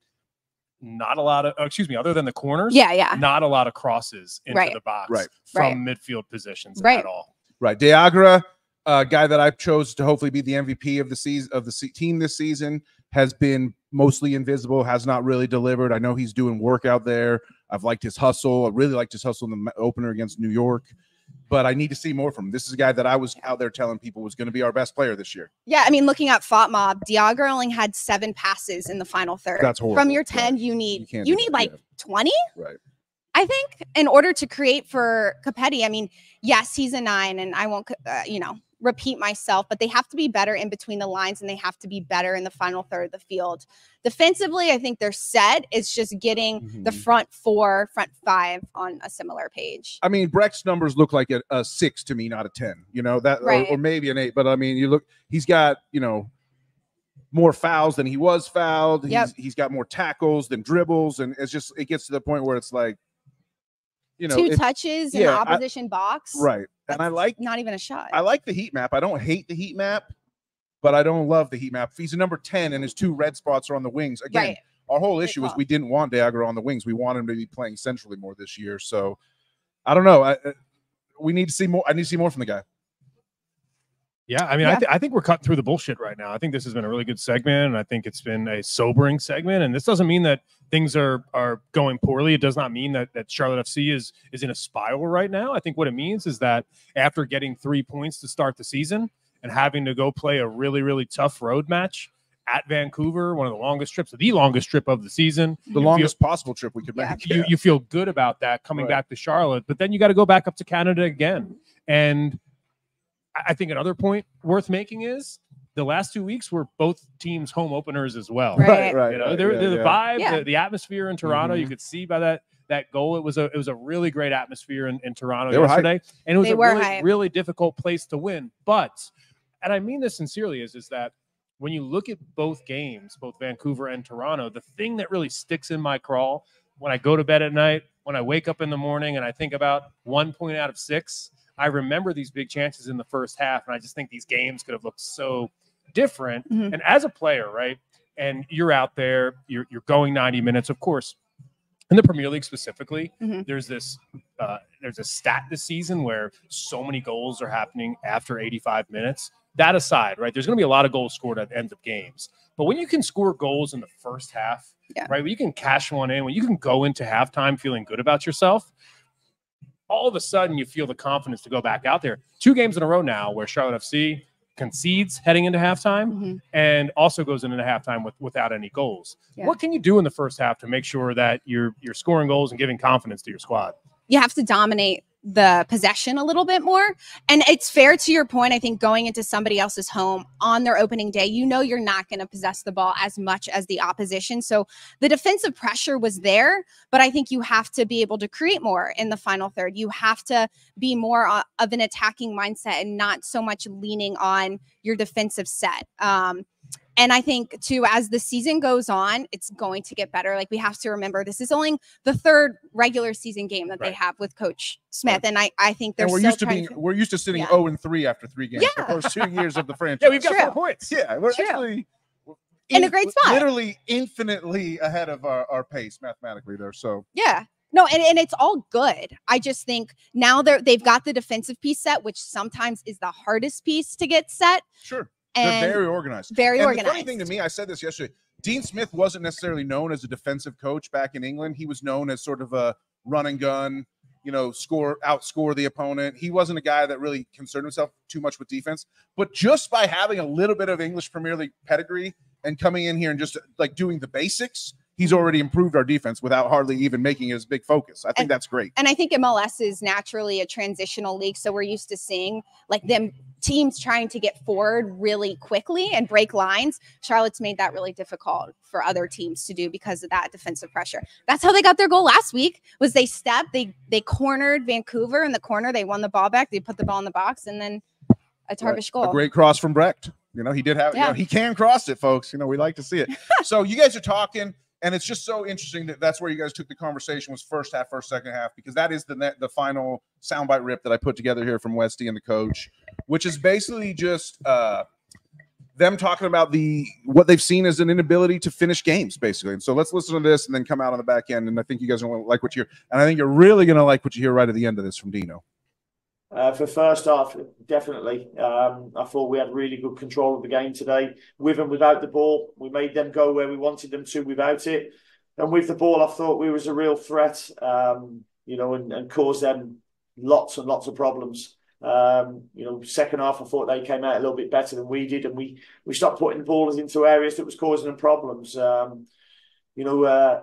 not a lot of oh, excuse me, other than the corners, Yeah, yeah. not a lot of crosses into Right. the box Right. from midfield positions Right. at all. Right. Dejaegere, a guy that I've chose to hopefully be the MVP of the season of the se- team this season, has been mostly invisible, has not really delivered. I know he's doing work out there. I've liked his hustle. I really liked his hustle in the opener against New York, but I need to see more from him. This is a guy that I was out there telling people was going to be our best player this year. Yeah, I mean, looking at Fought Mob, Dejaegere only had seven passes in the final third. That's From your 10, Right. you need You you, need that, like yeah. 20. Right. I think in order to create for Copetti, I mean, yes, he's a nine, and I won't, uh, you know, repeat myself, but they have to be better in between the lines and they have to be better in the final third of the field. Defensively, I think they're set. It's just getting the Mhm. front four, front five on a similar page. I mean, Brecht's numbers look like a, a six to me, not a 10, you know, that, or- or, maybe an eight. But I mean, you look, he's got, you know, more fouls than he was fouled. Yep. He's, he's got more tackles than dribbles. And it's just, it gets to the point where it's like, you know, Two it- touches in yeah, the I- opposition box. right. And I like, not even a shot. I like the heat map. I don't hate the heat map, but I don't love the heat map. If he's a number 10 and his two red spots are on the wings, again, right. our whole Great issue is we didn't want Dejaegere on the wings. We want him to be playing centrally more this year. So I don't know. I, I- we need to see more. I need to see more from the guy. Yeah, I mean, I, th- I think we're cutting through the bullshit right now. I think this has been a really good segment, and I think it's been a sobering segment. And this doesn't mean that things are are going poorly. It does not mean that that Charlotte FC is is in a spiral right now. I think what it means is that after getting three points to start the season and having to go play a really really tough road match at Vancouver, one of the longest trips, the longest trip of the season, The You longest possible trip we could Yeah. make. you, you feel good about that coming Right. back to Charlotte, but then you got to go back up to Canada again. And I I think another point worth making is the last two weeks were both teams home openers as well. Right. right. You know, right, they're, yeah, they're the yeah. vibe, Yeah. the, the atmosphere in Toronto. You Mhm. could see by that that goal. It was a it was a really great atmosphere in, in Toronto They were hyped. yesterday, and it was They a really, hyped. really difficult place to win. But, and I mean this sincerely, is is that when you look at both games, both Vancouver and Toronto, the thing that really sticks in my crawl when I go to bed at night, when I wake up in the morning, and I think about one point out of six, I remember these big chances in the first half, and I just think these games could have looked so different. Mhm. And as a player, right, and you're out there, you're you're going 90 minutes, of course. In the Premier League specifically, Mhm. there's this uh, there's a stat this season where so many goals are happening after 85 minutes. that aside, right? There's going to be a lot of goals scored at the end of games, but when you can score goals in the first half, Yeah. right? When you can cash one in, when you can go into halftime feeling good about yourself, all of a sudden you feel the confidence to go back out there. Two games in a row now where Charlotte FC concedes heading into halftime Mhm. and also goes into halftime with without any goals. Yeah. What can you do in the first half to make sure that you're you're scoring goals and giving confidence to your squad? you have to dominate the possession a little bit more. And it's fair to your point. I think going into somebody else's home on their opening day, you know, you're not going to possess the ball as much as the opposition. So the defensive pressure was there, but I think you have to be able to create more in the final third. You have to be more of an attacking mindset and not so much leaning on your defensive set. Um, and I think too, as the season goes on, it's going to get better. Like we have to remember, this is only the third regular season game that they have with Coach Smith, and I I think they're and we're still used to trying being we're used to sitting Yeah. 0 and 3 after three games Yeah. the first two years of the [LAUGHS] franchise. Yeah, we've got True. four points. Yeah, we're True. actually In a great spot. Literally infinitely ahead of our, our pace mathematically there. So Yeah. No, and, and it's all good. I just think now they're they've got the defensive piece set, which sometimes is the hardest piece to get set. sure. And They're very organized. very and organized. the funny thing to me, I said this yesterday. Dean Smith wasn't necessarily known as a defensive coach back in England. He was known as sort of a run and gun, you know, score outscore the opponent. He wasn't a guy that really concerned himself too much with defense. But just by having a little bit of English Premier League pedigree and coming in here and just like doing the basics, he's already improved our defense without hardly even making it his big focus. I think And- that's great. and I think MLS is naturally a transitional league, so we're used to seeing like them teams trying to get forward really quickly and break lines. Charlotte's made that really difficult for other teams to do because of that defensive pressure. That's how they got their goal last week. Was they stepped, they they cornered Vancouver in the corner, they won the ball back, they put the ball in the box, and then a Tavares goal. A great cross from Brecht. You know, he did have, you know, Yeah. he can cross it, folks. You know, we like to see it. [LAUGHS] so you guys are talking, and it's just so interesting that that's where you guys took the conversation was first half, first, second half, because that is the net, the final soundbite rip that I put together here from Westy and the coach, which is basically just uh them talking about the what they've seen as an inability to finish games, basically. And so let's listen to this and then come out on the back end. And I think you guys are gonna like what you hear. And I think you're really gonna like what you hear right at the end of this from Dino. Uh, for first half, definitely. Um, I thought we had really good control of the game today, with and without the ball. We made them go where we wanted them to without it, and with the ball, I thought we was a real threat. Um, you know, and, and caused them lots and lots of problems. Um, you know, second half, I thought they came out a little bit better than we did, and we we stopped putting the balls into areas that was causing them problems. Um, you know, uh,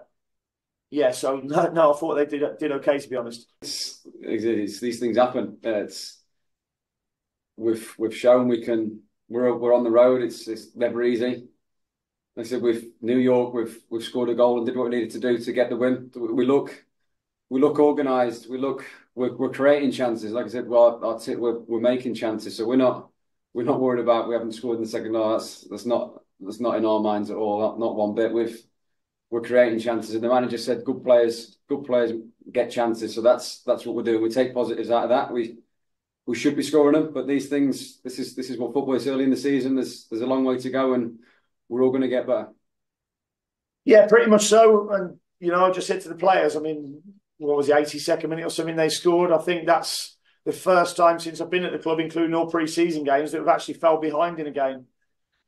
yeah. So [LAUGHS] no, no, I thought they did did okay to be honest. It's, it's, these things happen. It's we've we've shown we can. We're we're on the road. It's it's never easy. Like I said with New York, we've we've scored a goal and did what we needed to do to get the win. We look we look organised. We look we're, we're creating chances. Like I said, well. We're we're making chances. So we're not we're not worried about we haven't scored in the second half. That's that's not that's not in our minds at all. Not, not one bit. We've we're creating chances. And the manager said, "Good players, good players get chances." So that's that's what we're doing. We take positives out of that. We we should be scoring them, but these things, this is this is what football is early in the season. There's there's a long way to go, and we're all going to get better. Yeah, pretty much so. And you know, I just said to the players, I mean, what was the 82nd minute or something they scored? I think that's the first time since I've been at the club, including all pre-season games, that we've actually fell behind in a game.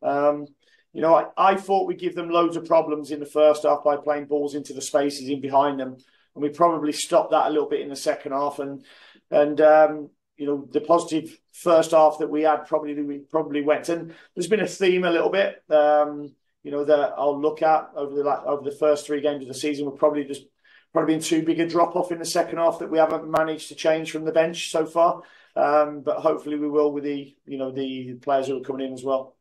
Um, you know, I, I thought we'd give them loads of problems in the first half by playing balls into the spaces in behind them, and we probably stopped that a little bit in the second half. And and um, you know, the positive first half that we had probably we probably went. And there's been a theme a little bit. Um, you know that I'll look at over the like, over the first three games of the season. We're probably just probably been too big a drop off in the second half that we haven't managed to change from the bench so far. Um, but hopefully we will with the you know the players who are coming in as well.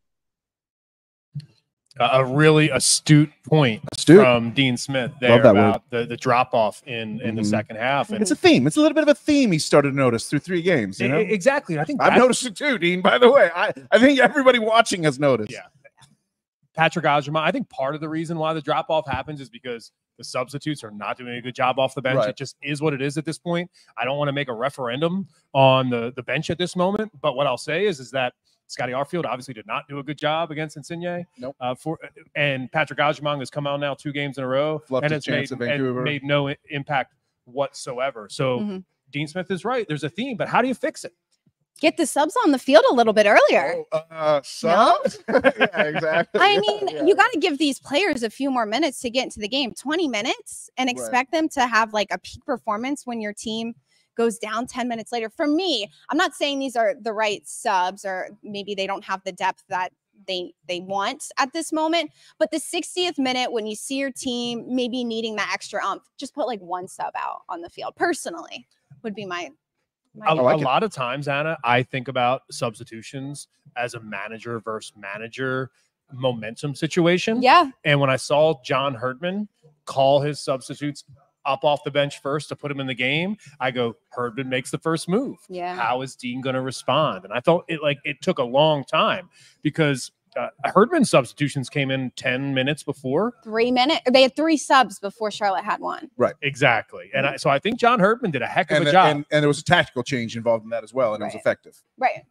A really astute point Astute. from Dean Smith there that word. about the, the drop off in, in the Mhm. second half. And It's a theme. It's a little bit of a theme he started to notice through three games. You know? exactly. I think I've noticed it too, Dean. By the way, I, I think everybody watching has noticed. Yeah. Patrick Agyemang. I think part of the reason why the drop off happens is because the substitutes are not doing a good job off the bench. Right. It just is what it is at this point. I don't want to make a referendum on the the bench at this moment, but what I'll say is is that Scotty Arfield obviously did not do a good job against Insigne. Nope. Uh, for and Patrick Agyemang has come out now two games in a row Fluffed and his has made, and made no impact whatsoever. So Mhm. Dean Smith is right. There's a theme, but how do you fix it? Get the subs on the field a little bit earlier. Oh, uh, subs? [LAUGHS] yeah, exactly. [LAUGHS] I Yeah, mean, yeah. you got to give these players a few more minutes to get into the game. 20 minutes and Right. expect them to have like a peak performance when your team goes down 10 minutes later. For me, I'm not saying these are the right subs or maybe they don't have the depth that they they want at this moment, but the 60th minute when you see your team maybe needing that extra umph, just put like one sub out on the field. Personally, would be my my a, I like a lot of times, Anna, I think about substitutions as a manager versus manager momentum situation. yeah, And when I saw John Herdman call his substitutes up off the bench first to put him in the game, I go, Herdman makes the first move. yeah. How is Dean going to respond? And I thought it like it took a long time because uh, Herdman's substitutions came in 10 minutes before. Three minutes. They had three subs before Charlotte had one. Right. Exactly. And I, so I think John Herdman did a heck of and, a job. and, and there was a tactical change involved in that as well, and it was effective. Right.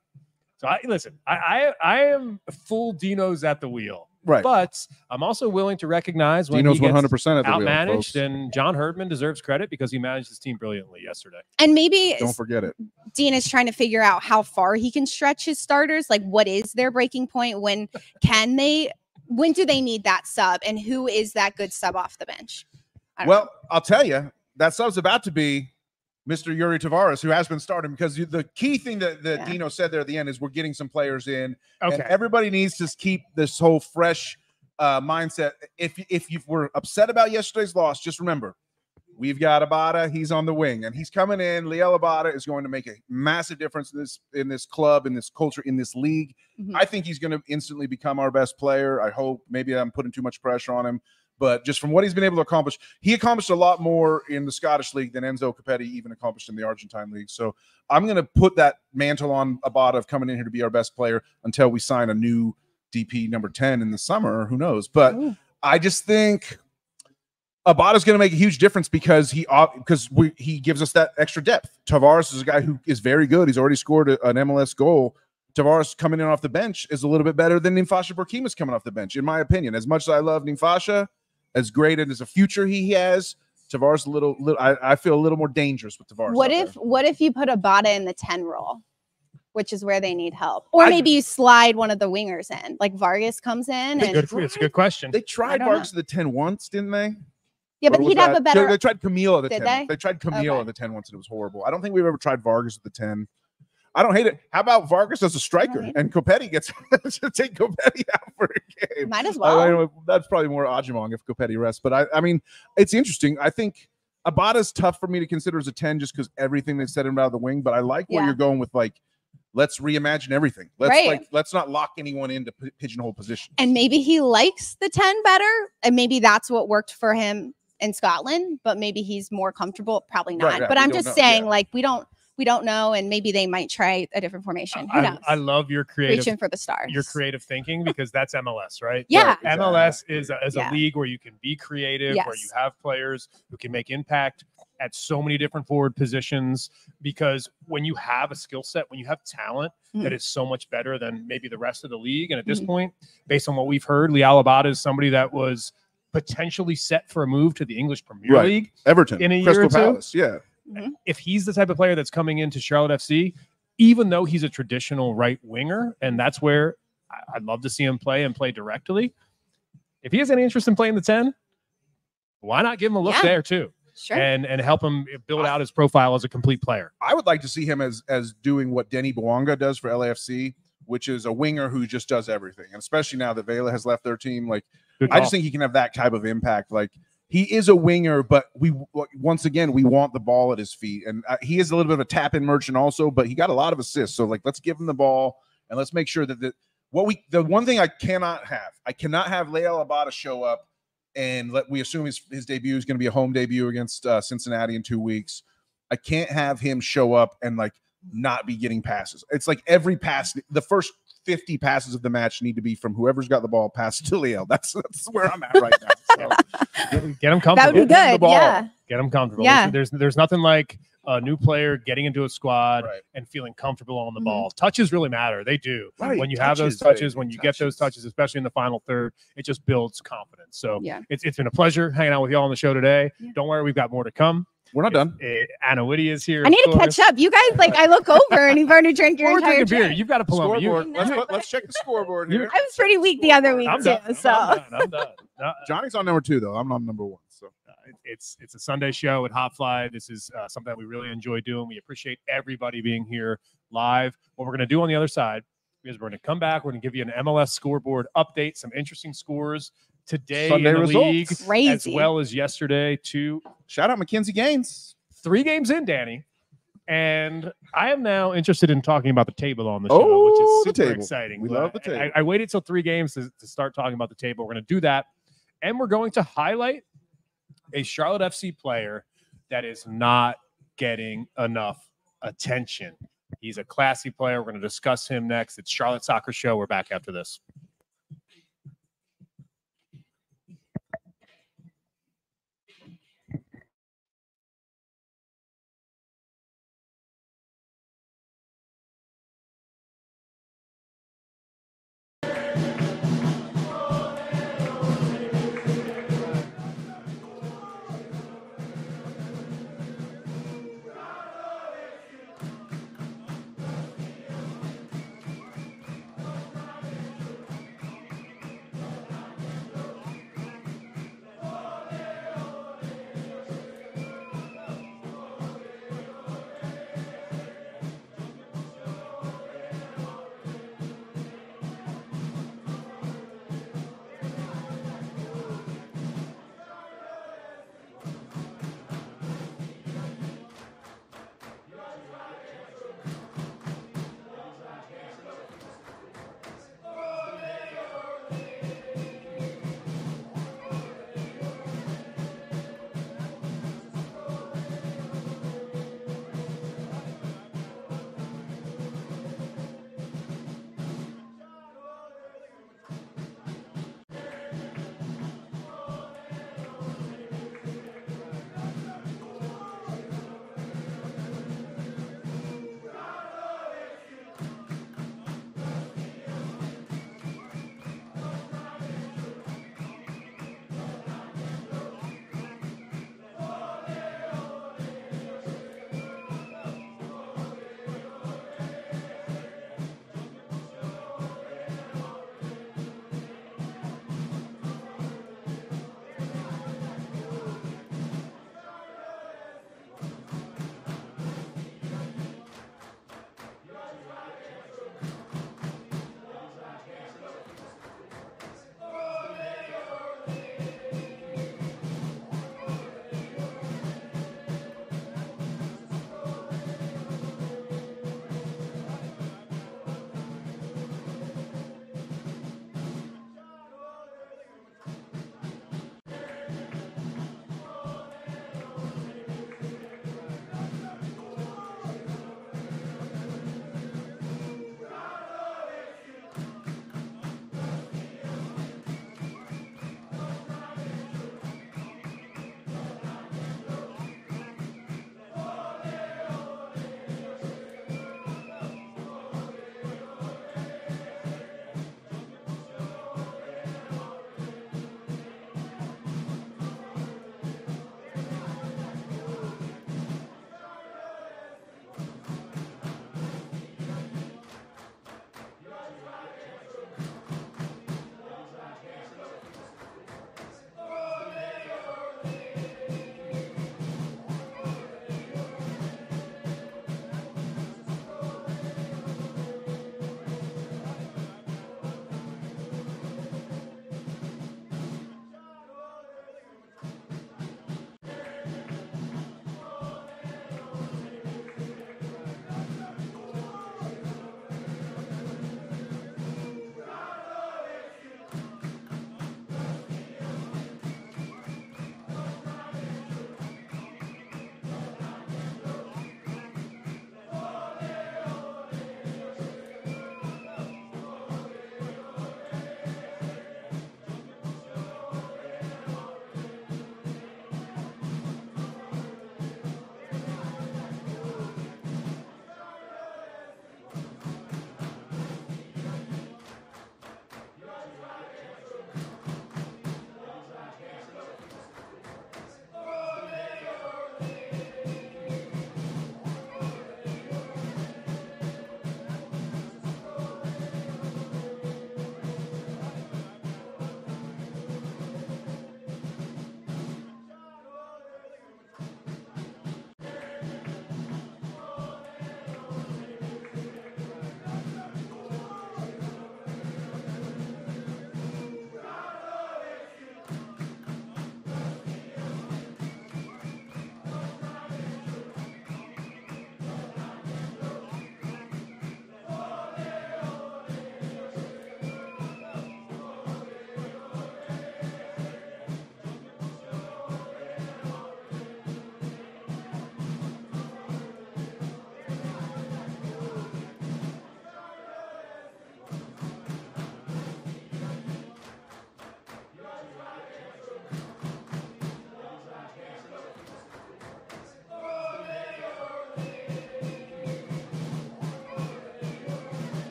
So I listen, I, I I am full Dino's at the wheel, Right. but I'm also willing to recognize when Dino's he gets 100 percent at the wheel. outmanaged, folks. and John Herdman deserves credit because he managed his team brilliantly yesterday. And maybe Don't forget it. Dean is trying to figure out how far he can stretch his starters. Like, what is their breaking point? When [LAUGHS] can they? When do they need that sub? And who is that good sub off the bench? I don't Well, I'll tell you, that sub's about to be Mr. Iuri Tavares, who has been starting because the key thing that, that Yeah. Dino said there at the end is we're getting some players in, and everybody needs to keep this whole fresh uh, mindset. If if you were upset about yesterday's loss, just remember. We've got Abada. He's on the wing, and he's coming in. Liel Abada is going to make a massive difference in this in this club, in this culture, in this league. Mhm. I think he's going to instantly become our best player. I hope. Maybe I'm putting too much pressure on him, but just from what he's been able to accomplish, he accomplished a lot more in the Scottish league than Enzo Copetti even accomplished in the Argentine league. So I'm going to put that mantle on Abada of coming in here to be our best player until we sign a new DP number 10 in the summer. Who knows? But Ooh. I just think Abada's going to make a huge difference because he because we he gives us that extra depth. Tavares is a guy who is very good. He's already scored a- an MLS goal. Tavares coming in off the bench is a little bit better than Nimfasha Berchimas coming off the bench, in my opinion. As much as I love Nimfasha, as great and as a future he has, Tavares a little, little I, I feel a little more dangerous with Tavares. What if there. what if you put Abada in the 10 role, which is where they need help? Or I- maybe you slide one of the wingers in, like Vargas comes in and Good, it's a good question. they tried don't know. Vargas to the 10 once, didn't they? yeah, Or but he'd have a better They, they tried Kamil at the Did 10. they? tried Kamil Okay. at the 10 once and it was horrible. I don't think we've ever tried Vargas at the 10. I don't hate it. How about Vargas as a striker hate and Copetti gets [LAUGHS] to take Copetti [LAUGHS] out for a game? might as I well. that's probably more Agyemang if Copetti rests. But I, I mean, it's interesting. I think Abada's tough for me to consider as a 10 just because everything they said him out of the wing. But I like where Yeah. you're going with like, let's reimagine everything. Let's Right. like let's not lock anyone into p- pigeonhole position. and maybe he likes the 10 better and maybe that's what worked for him in Scotland but maybe he's more comfortable probably not Right, right, but we I'm just know, saying yeah. like we don't we don't know and maybe they might try a different formation who I, knows I love your creative reaching for the stars your creative thinking because that's MLS, right? yeah Right. MLS is a, is Yeah. a league where you can be creative, where you have players who can make impact at so many different forward positions. Because when you have a skill set, when you have talent that Mhm. is so much better than maybe the rest of the league, and at this Mhm. point, based on what we've heard, Liel Abada is somebody that was potentially set for a move to the English Premier Right. League. Everton, In a year Crystal or two? Palace, yeah. Mm-hmm. If he's the type of player that's coming into Charlotte FC, even though he's a traditional right winger, and that's where I- I'd love to see him play and play directly. If he has any interest in playing the 10, why not give him a look Yeah. there too? sure And and help him build out his profile as a complete player. I would like to see him as as doing what Denis Bouanga does for LAFC, which is a winger who just does everything. And especially now that Vela has left their team, like I just think he can have that type of impact. Like he is a winger, but we once again we want the ball at his feet, and uh, he is a little bit of a tap in merchant also. But he got a lot of assists, so like let's give him the ball and let's make sure that the what we the one thing I cannot have I cannot have Liel Abada show up and let we assume his his debut is going to be a home debut against uh, Cincinnati in two weeks. I can't have him show up and like not be getting passes. It's like every pass, the first 50 passes of the match need to be from whoever's got the ball pass to Leo. That's that's where I'm at right now. So Get him comfortable. that would be Get the good ball. yeah Get him comfortable. Yeah. There's, there's there's nothing like a new player getting into a squad Right. and feeling comfortable on the Mhm. ball. Touches really matter. They do. Right, When you have those touches, touches, when you get those touches. touches, especially in the final third, it just builds confidence. So yeah it's, it's been a pleasure hanging out with y'all on the show today. Yeah. Don't worry, we've got more to come. We're not done. Eh, Anna Witte is here. I need of to course. catch up. You guys like I look over and you've already drank your We're entire drinking beer. You've got to pull over. You, Scoreboard. Let's, [LAUGHS] No. let- let's check the scoreboard here. I was pretty weak the other week I'm too. done. I'm So done. I'm done. [LAUGHS] No, Johnny's on number two though. I'm on number one. So uh, it's it's a Sunday show at HopFly. This is uh, something that we really enjoy doing. We appreciate everybody being here live. What we're going to do on the other side is we're going to come back. We're going to give you an MLS scoreboard update, some interesting scores today Sunday in the results. league, as well as yesterday. Two, shout out McKinze Gaines. three games in, Danny. And I am now interested in talking about the table on the show, Oh, which is oh, the super table. exciting. We love the I- I, table. I waited till three games to, to start talking about the table. We're going to do that. And we're going to highlight a Charlotte FC player that is not getting enough attention. He's a classy player. We're going to discuss him next. It's Charlotte Soccer Show. We're back after this.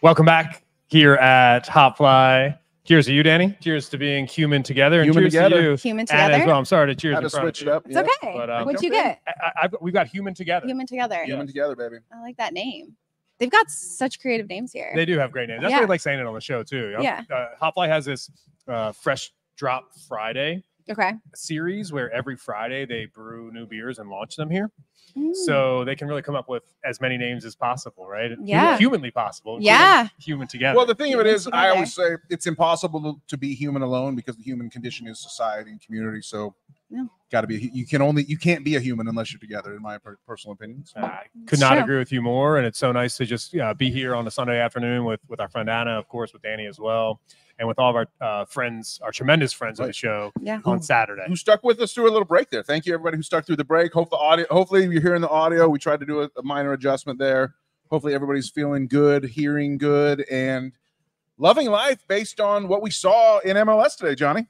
Welcome back here at HopFly. Cheers to you, Danny. Cheers to being human together. And Human cheers together. to you, Human Anna, together. as well. I'm sorry to cheers Had to switch it up. It's yeah. okay. But, um, What'd you get? I, I, I've, we've got human together. Human together. Human together, baby. I like that name. They've got such creative names here. They do have great names. That's Yeah. why I like saying it on the show too. Yeah. Uh, Hot Fly has this uh, fresh drop Friday okay. series where every Friday they brew new beers and launch them here. Mm. So they can really come up with as many names as possible, right? Hu- Yeah. Humanly possible. Yeah. Human together. Well, the thing of it is, Human is, I always say it's impossible to, to be human alone because the human condition is society and community. So, Yeah. got to be. You can only you can't be a human unless you're together. In my per- personal opinion. So, I could not true. agree with you more. And it's so nice to just uh, be here on a Sunday afternoon with with our friend Anna, of course, with Danny as well, and with all of our uh, friends, our tremendous friends of the show Yeah. on Saturday. who stuck with us through a little break there? Thank you, everybody who stuck through the break. Hope the audio. Hopefully, you're hearing the audio. We tried to do a, a minor adjustment there. Hopefully, everybody's feeling good, hearing good, and loving life based on what we saw in MLS today, Johnny.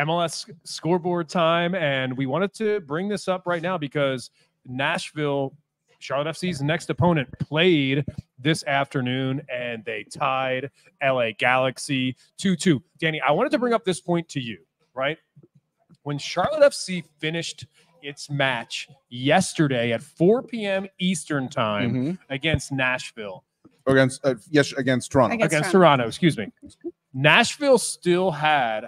MLS scoreboard time, and we wanted to bring this up right now because Nashville, Charlotte FC's next opponent, played this afternoon and they tied LA Galaxy 2 2. Danny, I wanted to bring up this point to you, right? When Charlotte FC finished its match yesterday at 4 p.m. Eastern time against Nashville, Against uh, yes, against Toronto. Against against Toronto. Toronto, excuse me. Nashville still had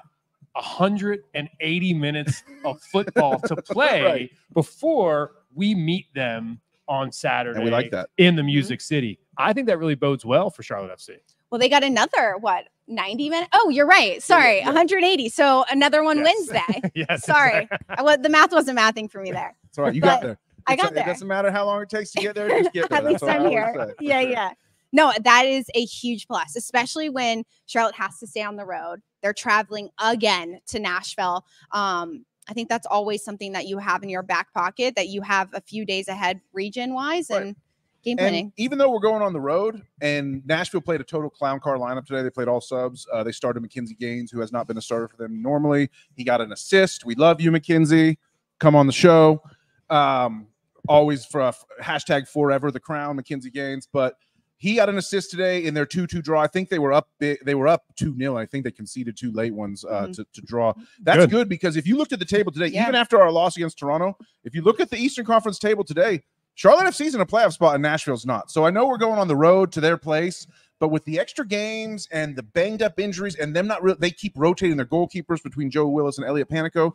180 minutes of football to [LAUGHS] play Right. before we meet them on Saturday and we like that. in the Music City. I think that really bodes well for Charlotte FC. Well, they got another what? 90 minutes? Oh, you're right. Sorry, yeah. 180. So another one Yes. Wednesday. [LAUGHS] yes. Sorry. exactly. I, wa- the math wasn't mathing for me there. It's all right. You got But there. I It's- got there. It doesn't matter how long it takes to get there. Just get there. [LAUGHS] At That's least I I'm always here. Yeah, sure. yeah. No, that is a huge plus, especially when Charlotte has to stay on the road. They're traveling again to Nashville. Um, I think that's always something that you have in your back pocket that you have a few days ahead region wise Right. and game planning. And even though we're going on the road, and Nashville played a total clown car lineup today, they played all subs. Uh, they started McKinze Gaines, who has not been a starter for them normally. He got an assist. We love you, McKinze. Come on the show. Um, always for a hashtag forever the crown, McKinze Gaines. But he got an assist today in their 2-2 draw. I think they were up they were up 2-0. I think they conceded two late ones uh, Mhm. to, to draw. That's Good. good. because if you looked at the table today, Yeah. even after our loss against Toronto, if you look at the Eastern Conference table today, Charlotte FC's in a playoff spot and Nashville's not. So I know we're going on the road to their place, but with the extra games and the banged up injuries and them not real, they keep rotating their goalkeepers between Joe Willis and Elliot Panicco.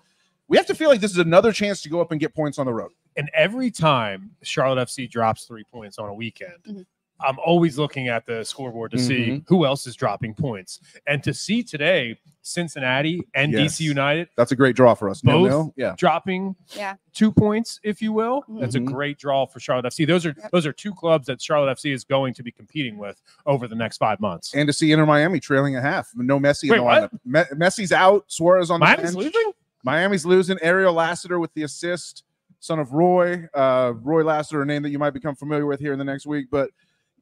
We have to feel like this is another chance to go up and get points on the road. And every time Charlotte FC drops three points on a weekend, Mhm. I'm always looking at the scoreboard to see who else is dropping points. And to see today Cincinnati and Yes. DC United That's a great draw for us. Both? Nil-nil. Yeah. dropping Yeah. two points, if you will. That's a Mhm. great draw for Charlotte FC. Those are Yep. those are two clubs that Charlotte FC is going to be competing with over the next five months. And to see Inter Miami trailing a half. No Messi Wait, in the what? lineup. Me- Messi's out. Suarez on the Miami's bench. losing? Miami's losing. Ariel Lassiter with the assist, son of Roy. Uh, Roy Lassiter, a name that you might become familiar with here in the next week. But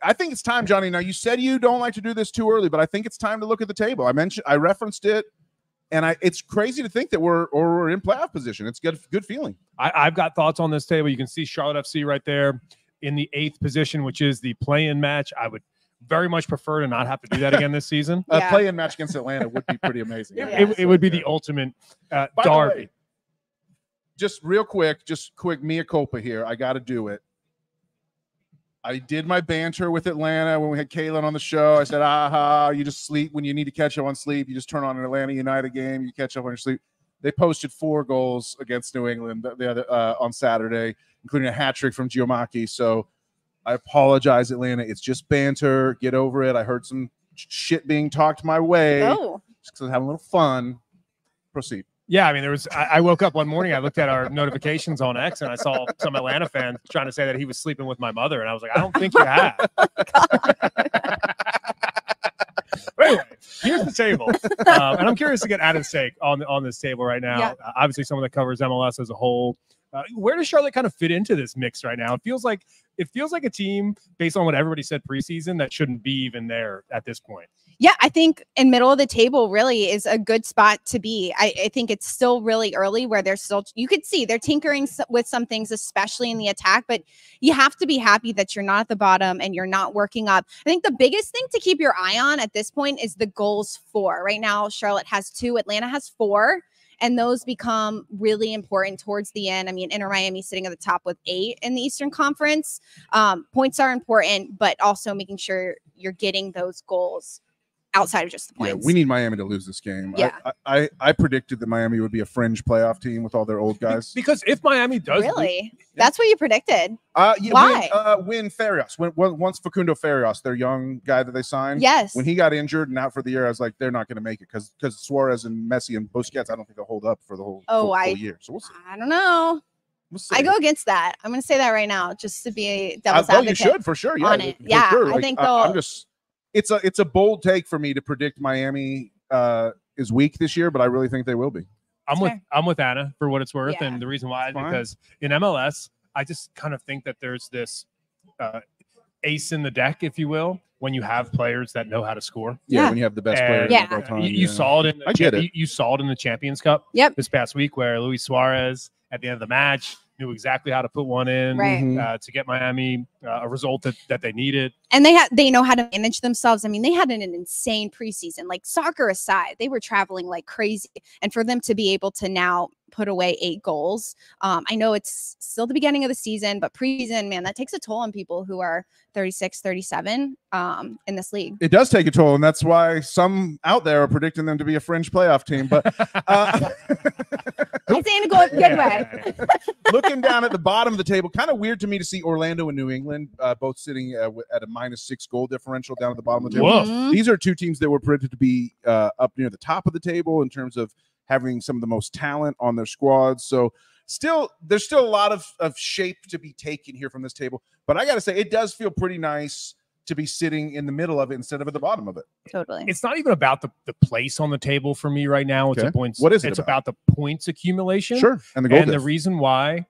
I think it's time, Johnny. Now you said you don't like to do this too early, but I think it's time to look at the table. I mentioned, I referenced it, and I it's crazy to think that we're or we're in playoff position. It's good, good feeling. I, I've got thoughts on this table. You can see Charlotte FC right there in the eighth position, which is the play-in match. I would very much prefer to not have to do that again this [LAUGHS] season. A Yeah. play-in match against Atlanta would be pretty amazing. [LAUGHS] It, Yeah. it- it would be the ultimate uh, By the derby. way, just real quick, just quick mea culpa here. I got to do it. I did my banter with Atlanta when we had Kalen on the show. I said, aha, you just sleep when you need to catch up on sleep. You just turn on an Atlanta United game, you catch up on your sleep. They posted four goals against New England the, the other uh, on Saturday, including a hat trick from Giakoumakis. So I apologize, Atlanta. It's just banter. Get over it. I heard some shit being talked my way. Oh, Just because I'm having a little fun. Proceed. Yeah, I mean, there was. I, I woke up one morning. I looked at our notifications on X, and I saw some Atlanta fan trying to say that he was sleeping with my mother, and I was like, I don't think you have. [LAUGHS] anyway, here's the table, um, and I'm curious to get Adam's take on on this table right now. Yeah. Uh, obviously, someone that covers MLS as a whole. Uh, where does Charlotte kind of fit into this mix right now? It feels like it feels like a team based on what everybody said preseason that shouldn't be even there at this point. Yeah, I think in middle of the table really is a good spot to be. I, I think it's still really early where they're still, you could see they're tinkering with some things, especially in the attack, but you have to be happy that you're not at the bottom and you're not working up. I think the biggest thing to keep your eye on at this point is the goals for. Right now, Charlotte has two, Atlanta has four. And those become really important towards the end. I mean, Inter Miami sitting at the top with eight in the Eastern Conference. Um, points are important, but also making sure you're getting those goals outside of just the Yeah, we need Miami to lose this game. I- Yeah. I, I, I predicted that Miami would be a fringe playoff team with all their old guys. Because if Miami does lose- really. That's what you predicted. Uh, yeah, Why? Win, uh, win Farias. When, when, once Facundo Farias, their young guy that they signed, Yes. when he got injured and out for the year, I was like, they're not going to make it because because Suarez and Messi and Busquets, I don't think they'll hold up for the whole, Oh, full, I- full year. So we'll see. I don't know. We'll. I go against that. I'm going to say that right now, just to be a I, devil's oh, you advocate. should for sure. Yeah, on it. for Yeah, sure. I Like, think I, am they'll- just. It's a it's a bold take for me to predict Miami uh, is weak this year, but I really think they will be. I'm with. I'm with Anna for what it's worth, Yeah. and the reason why is because in MLS, I just kind of think that there's this uh, ace in the deck, if you will, when you have players that know how to score. Yeah, Yeah. when you have the best And, player Yeah. of all time. you, you yeah. saw it in the I get cha- it. You, you saw it in the Champions Cup Yep. this past week, where Luis Suarez at the end of the match knew exactly how to put one in Right. Mhm. uh, to get Miami uh, a result that, that they needed. and they had they know how to manage themselves. I mean, they had an, an insane preseason. Like soccer aside, they were traveling like crazy. And for them to be able to now put away eight goals, um, I know it's still the beginning of the season, but preseason, man, that takes a toll on people who are 36, 37 um, in this league. It does take a toll, and that's why some out there are predicting them to be a fringe playoff team. But uh, [LAUGHS] I'm saying to go a good way. looking down at the bottom of the table, kind of weird to me to see Orlando and New England uh, both sitting uh, at a minus six goal differential down at the bottom of the table. Whoa. Mhm. These are two teams that were predicted to be uh, up near the top of the table in terms of having some of the most talent on their squads. So still, there's still a lot of, of shape to be taken here from this table. But I got to say, it does feel pretty nice to be sitting in the middle of it instead of at the bottom of it. Totally. It's not even about the, the place on the table for me right now. It's Okay. a points. What is it It's about? about the points accumulation. Sure. And the goal and the reason why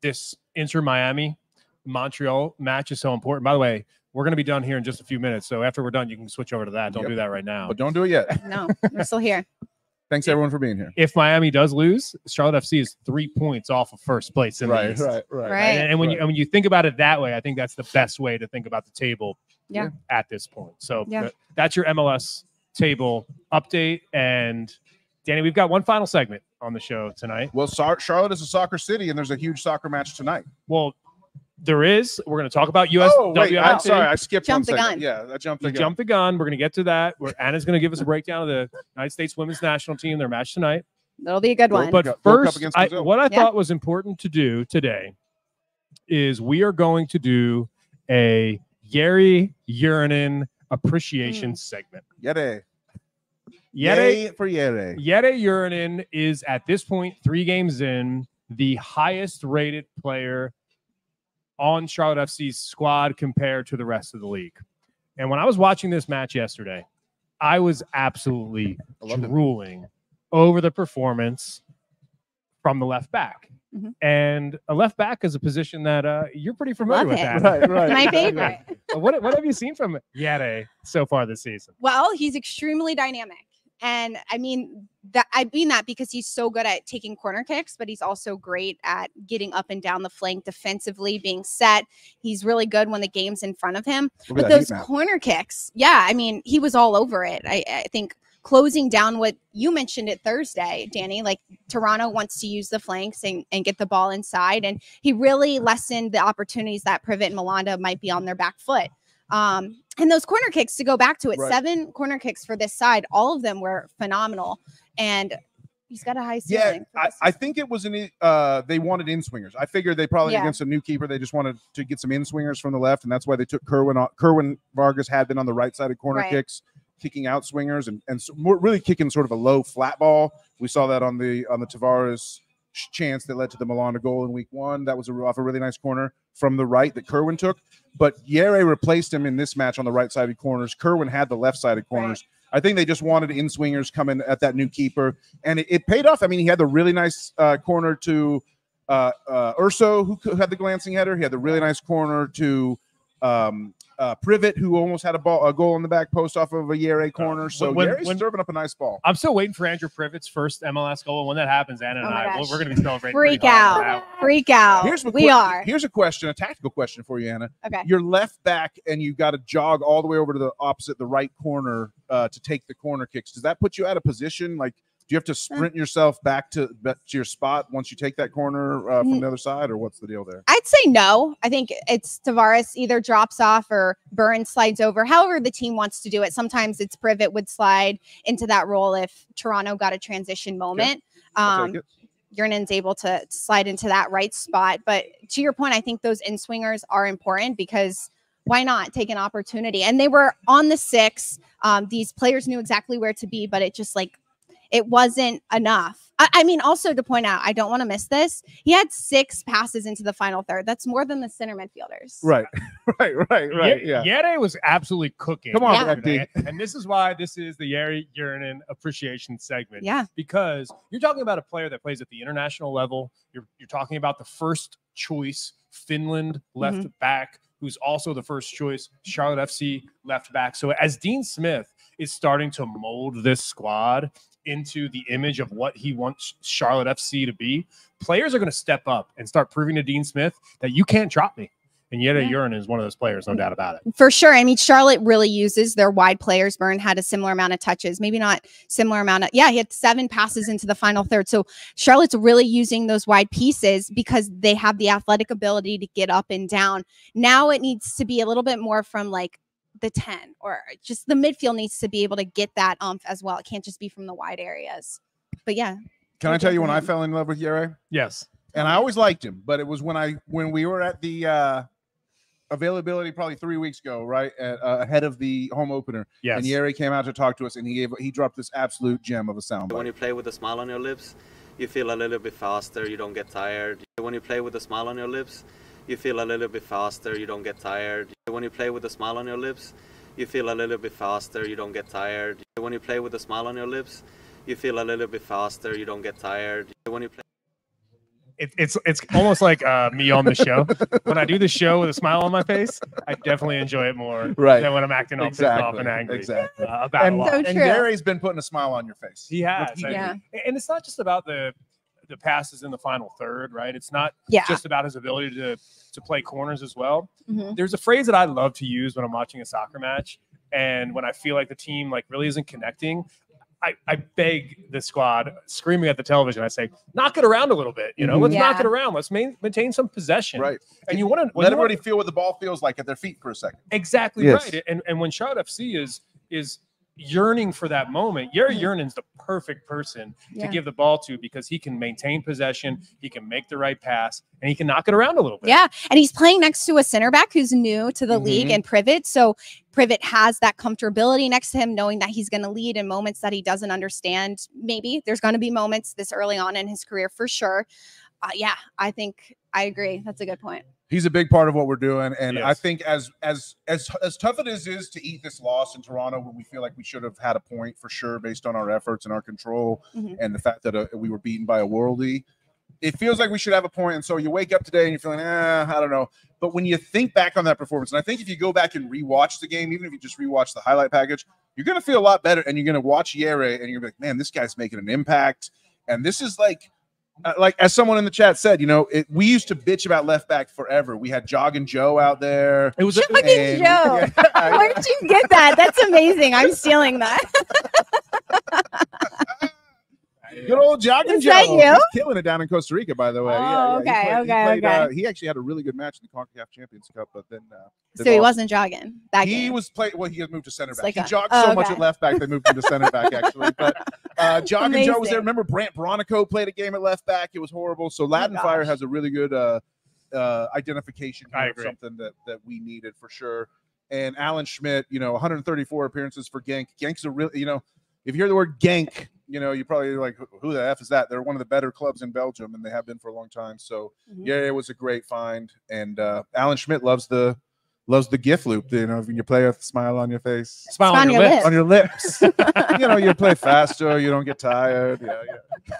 this Inter Miami Montreal match is so important. By the way, we're going to be done here in just a few minutes. So after we're done, you can switch over to that. Don't Yep. do that right now. but don't do it yet. No, we're still here. [LAUGHS] Thanks everyone for being here. If Miami does lose, Charlotte FC is three points off of first place in the Right, East. right, right, Right. And, and when you and when you think about it that way, I think that's the best way to think about the table. Yeah. At this point, so Yeah. that's your MLS table update. And Danny, we've got one final segment on the show tonight. Well, Sar- Charlotte is a soccer city, and there's a huge soccer match tonight. Well, there is. We're going to talk about USWFC. oh, wait, I'm sorry, I skipped Jumped one the gun. Yeah, I jumped You the gun. jumped the gun. We're going to get to that. Where Anna's going to give us a breakdown of the United States women's national team, their match tonight. That'll be a good one. But Gold first, I, what I Yeah. thought was important to do today is we are going to do a Jere Uronen appreciation hmm. segment. Jere. Jere Yay for Jere. Jere Uronen is at this point, three games in, the highest rated player on Charlotte FC's squad compared to the rest of the league. And when I was watching this match yesterday, I was absolutely I loved it. over the performance from the left back. Mhm. And a left back is a position that uh, you're pretty familiar Love with. it. That. right. [LAUGHS] My favorite. what, what have you seen from Jere so far this season? Well, he's extremely dynamic. And I mean that I mean that because he's so good at taking corner kicks, but he's also great at getting up and down the flank defensively, being set. He's really good when the game's in front of him. But those corner kicks, yeah, I mean, he was all over it. I, I think closing down what you mentioned it Thursday, Danny, like Toronto wants to use the flanks and, and get the ball inside. And he really lessened the opportunities that Privett and Malanda might be on their back foot. Um, and those corner kicks to go back to it, Right. seven corner kicks for this side, all of them were phenomenal. And he's got a high Yeah, ceiling. for I, I think it was an uh they wanted in swingers. I figured they probably Yeah. against a new keeper they just wanted to get some in swingers from the left, and that's why they took Kerwin. on- Kerwin Vargas had been on the right side of corner Right. kicks, kicking out swingers and and so, more, really kicking sort of a low flat ball. We saw that on the on the Tavares chance that led to the Malanda goal in week one. That was a, off a really nice corner from the right that Kerwin took. But Jere replaced him in this match on the right sided corners. Kerwin had the left sided corners. I think they just wanted in swingers coming at that new keeper, and it, it paid off. I mean, he had the really nice uh, corner to uh, uh, Urso, who, who had the glancing header. He had the really nice corner to um, uh, Privett, who almost had a ball, a goal in the back post off of a Jere corner. So when- Jere's when- serving up a nice ball. I'm still waiting for Andrew Privett's first MLS goal. And when that happens, Anna and Oh I, gosh. we're, we're going to be celebrating. Freak out. Freak out. Here's a we que- are. Here's a question, a tactical question for you, Anna. Okay. You're left back, and you got to jog all the way over to the opposite, the right corner, uh, to take the corner kicks. Does that put you out of position? Like, do you have to sprint yourself back to back to your spot once you take that corner uh, from Mm. the other side, or what's the deal there? I'd say no. I think it's Tavares either drops off or Burns slides over. However, the team wants to do it. Sometimes it's Privett would slide into that role if Toronto got a transition moment. I'll Um. Yernan's able to slide into that right spot. But to your point, I think those in swingers are important because why not take an opportunity? And they were on the six. Um, these players knew exactly where to be, but it just like it wasn't enough. I, I mean, also to point out, I don't want to miss this. He had six passes into the final third. That's more than the center midfielders. Right, right, [LAUGHS] right, right. Ye- Yeah. Jere was absolutely cooking. Come on, Yeah. And this is why this is the Jere Uronen appreciation segment. Yeah. Because you're talking about a player that plays at the international level. You're, you're talking about the first choice Finland left Mm-hmm. back, who's also the first choice Charlotte FC left back. So as Dean Smith is starting to mold this squad into the image of what he wants Charlotte FC to be, players are going to step up and start proving to Dean Smith that you can't drop me. And yet, Yeah. Uronen is one of those players, no doubt about it. For sure. I mean, Charlotte really uses their wide players. Byrne had a similar amount of touches, maybe not similar amount of, yeah, he had seven passes into the final third. So Charlotte's really using those wide pieces because they have the athletic ability to get up and down. Now it needs to be a little bit more from like the 10 or just the midfield needs to be able to get that umph as well. It can't just be from the wide areas. But yeah, Can I tell you when I fell in love with Jere? Yes. and I always liked him, but it was when I when we were at the uh availability probably three weeks ago, right at, uh, ahead of the home opener, Yes. and Jere came out to talk to us, and he gave he dropped this absolute gem of a sound. When you play with a smile on your lips, you feel a little bit faster, you don't get tired. When you play with a smile on your lips, you feel a little bit faster, you don't get tired. When you play with a smile on your lips, you feel a little bit faster, you don't get tired. When you play with a smile on your lips, you feel a little bit faster, you don't get tired. When you play It, it's it's almost like uh, me on the show. when I do the show with a smile on my face, I definitely enjoy it more Right. than when I'm acting all pissed off and angry Exactly. uh, about And, a lot. So and. Gary's been putting a smile on your face. He has, He- and, Yeah. and it's not just about the the passes in the final third, right? It's not Yeah. just about his ability to to play corners as well. Mhm. There's a phrase that I love to use when I'm watching a soccer match, and when I feel like the team like really isn't connecting. I, I beg the squad, screaming at the television. I say, knock it around a little bit. You know, Mhm. let's knock it around. Let's main, maintain some possession. Right. And you want to Let everybody feel what the ball feels like at their feet for a second. Exactly Yes. right. And and when Charlotte FC is is yearning for that moment, Jere Mhm. Uronen's the perfect person Yeah. to give the ball to because he can maintain possession, he can make the right pass, and he can knock it around a little bit. Yeah, and he's playing next to a center back who's new to the league Mhm. and Privett. So Privett has that comfortability next to him, knowing that he's going to lead in moments that he doesn't understand. Maybe there's going to be moments this early on in his career for sure. Uh, yeah, I think I agree. That's a good point. He's a big part of what we're doing, and I think as as as as tough it is is to eat this loss in Toronto, when we feel like we should have had a point for sure based on our efforts and our control, Mhm. and the fact that uh, we were beaten by a worldie. It feels like we should have a point. point, and so you wake up today and you're feeling, eh, I don't know. But when you think back on that performance, and I think if you go back and rewatch the game, even if you just rewatch the highlight package, you're gonna feel a lot better, and you're gonna watch Jere, and you're gonna be like, man, this guy's making an impact, and this is like uh, like as someone in the chat said, you know, it, we used to bitch about left back forever. We had Jogging Joe out there. It was a, Jogging and- Joe. Yeah, [LAUGHS] Where did you get that? That's amazing. I'm stealing that. [LAUGHS] Good old Jogging Is Joe. you? He's killing it down in Costa Rica, by the way. Oh, He okay, played- he okay, played, okay. uh, he actually had a really good match in the CONCACAF Champions Cup, but then uh, so he lost. wasn't jogging that he game. was playing. Well, he had moved to center back. like he a- jogged oh, so much at left back they moved him to center back actually. But uh, [LAUGHS] Jogging Joe was there. Remember Brandt Bronico played a game at left back. It was horrible. So Latin Fire Oh gosh. has a really good uh, uh, identification. I here of agree. Something that that we needed for sure. And Alan Schmidt, you know, 134 appearances for Genk. Genk's a real, you know, if you hear the word Genk, you know, you probably like, who the f is that? They're one of the better clubs in Belgium, and they have been for a long time. So Mhm. yeah, it was a great find. And uh, Alan Schmidt loves the loves the gift loop. You know, when you play with a smile on your face, smile on on your your lips. on your lips. [LAUGHS] you know, you play faster. You don't get tired. Yeah, yeah.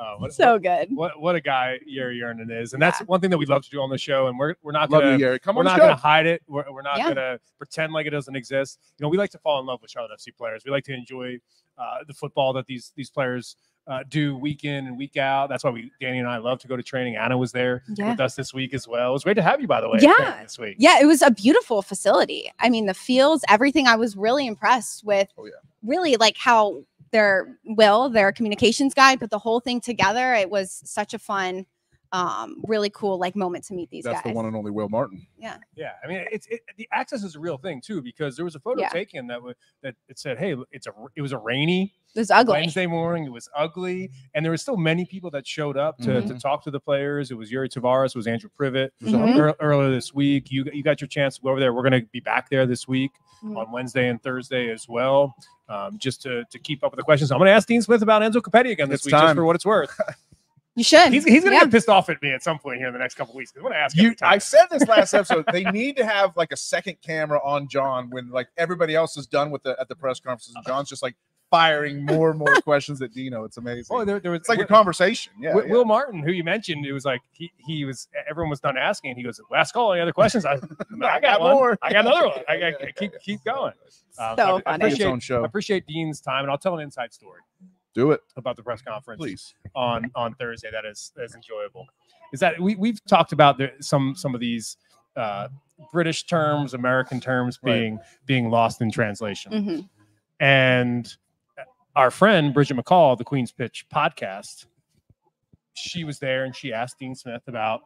Uh, what, So what, good. what what a guy Jere Uronen is, and that's one thing that we love to do on the show. And we're we're not Love gonna you, Jere. Come we're on not show. gonna hide it. We're, we're not Yeah. gonna pretend like it doesn't exist. You know, we like to fall in love with Charlotte FC players. We like to enjoy uh, the football that these these players. Uh, do week in and week out. That's why we, Danny and I, love to go to training. Anna was there Yeah. with us this week as well. It was great to have you, by the way. Yeah. this week. Yeah, it was a beautiful facility. I mean, the fields, everything. I was really impressed with. Oh, yeah. Really like how their will, their communications guide, put the whole thing together. It was such a fun, um, really cool like moment to meet these That's guys. the one and only Will Martin. Yeah, Yeah. I mean, it's it, the access is a real thing too because there was a photo Yeah. taken that was that it said, "Hey, it's a it was a rainy It was ugly. Wednesday morning. It was ugly, and there were still many people that showed up to, Mm-hmm. to talk to the players. It was Iuri Tavares, it was Andrew Privett Mhm. ear- earlier this week. You you got your chance to go over there. We're going to be back there this week Mhm. on Wednesday and Thursday as well, um, just to to keep up with the questions. I'm going to ask Dean Smith about Enzo Copetti again this It's week, just for what it's worth. [LAUGHS] You should. He's, he's going to Yeah. get pissed off at me at some point here in the next couple weeks. I'm going to ask. You. I said this last episode. They need to have like a second camera on John when like everybody else is done with the at the press conferences. And John's just like firing more and more questions at Dino. It's amazing. Oh, there, there was it's like a conversation. Yeah, Will, yeah. Will Martin, who you mentioned, it was like he, he was everyone was done asking. He goes, "Last call. Any other questions?" [LAUGHS] I, I got, got one. more. I got another one. I, got [LAUGHS] keep keep going. Um, So I- I funny. Its appreciate, own show. I appreciate Dean's time, and I'll tell an inside story Do it, about the press conference please. on on Thursday. That is that is enjoyable. Is that we we've talked about the, some some of these uh, British terms, American terms Right. being being lost in translation, Mhm. and our friend Bridget McCall, the Queen's Pitch podcast, she was there and she asked Dean Smith about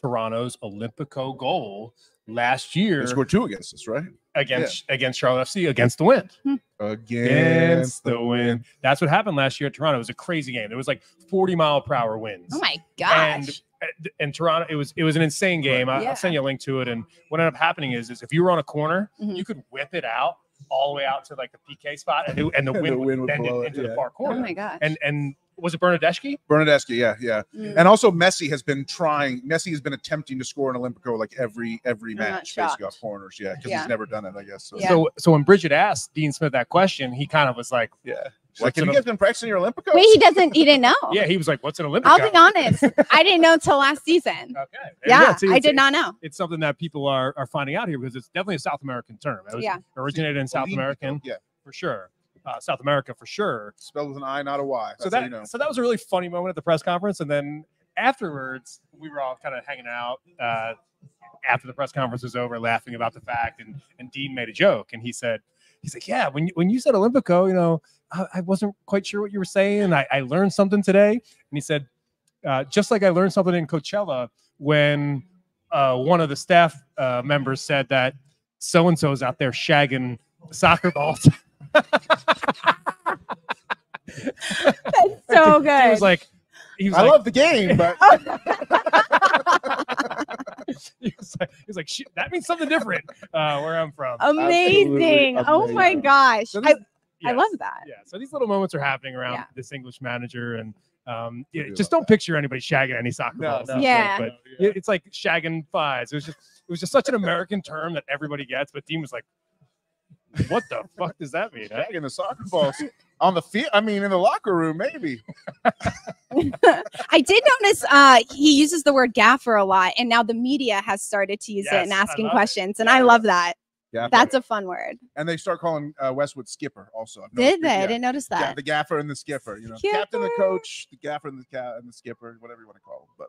Toronto's Olympico goal last year They scored two against us, right? against against Charlotte FC against the wind. Against Against the wind. That's what happened last year at Toronto. It was a crazy game. There was like 40 mile per hour winds. Oh my And gosh. and Toronto, it was it was an insane game. I, Yeah. I'll send you a link to it. And what ended up happening is, is if you were on a corner, Mhm. you could whip it out all the way out to like the PK spot, and, it, and the [LAUGHS] And the wind, wind would would bend blow it it, into the yeah. far oh my gosh. and and was it Bernadeschi? Bernadeschi, yeah, yeah. Mm. And also Messi has been trying. Messi has been attempting to score an Olympico like every every I'm not match, basically shocked. off corners. Yeah, because Yeah. he's never done it. I guess. So, Yeah. So so when Bridget asked Dean Smith that question, he kind of was like, yeah. She's like, What's have an- you guys been practicing your Olympico? Wait, he doesn't. He didn't know. yeah, he was like, "What's an Olympic?" I'll be honest. I didn't know until last season. [LAUGHS] Okay. And Yeah, see, I did not know. It's something that people are, are finding out here because it's definitely a South American term. It was Yeah. originated in South American Yeah, for sure. Uh, South America for sure. spelled with an I, not a Y. That's so that you know. so that was a really funny moment at the press conference, and then afterwards we were all kind of hanging out uh, after the press conference was over, laughing about the fact, and and Dean made a joke, and he said. He's like, yeah. When you, when you said Olympico, you know, I, I wasn't quite sure what you were saying. I, I learned something today, and he said, uh, just like I learned something in Coachella when uh, one of the staff uh, members said that so and so is out there shagging soccer balls. [LAUGHS] That's so he good. was like, he was I like, love the game, but [LAUGHS] he was like, he was like that means something different uh, where I'm from. amazing. Oh my gosh. So I, this- I yes. love that. Yeah, so these little moments are happening around Yeah. this English manager, and um, yeah, just don't picture anybody shagging any soccer No, balls. no, Yeah. days, but it- it's like shagging flies. It was just, it was just such an American term that everybody gets. But Dean was like, "What the fuck does that mean?" eh?" in the soccer balls on the field. I mean, in the locker room, maybe. I did notice uh, he uses the word gaffer a lot, and now the media has started to use it and asking love it. questions, and Yeah, I love that. Yeah, That's a fun word. and they start calling uh, Westwood Skipper also. I've Did noticed- they? I Yeah. didn't notice Yeah, that. the gaffer and the skipper. You know, captain, the coach, the gaffer, and the ca- and the skipper, whatever you want to call them. But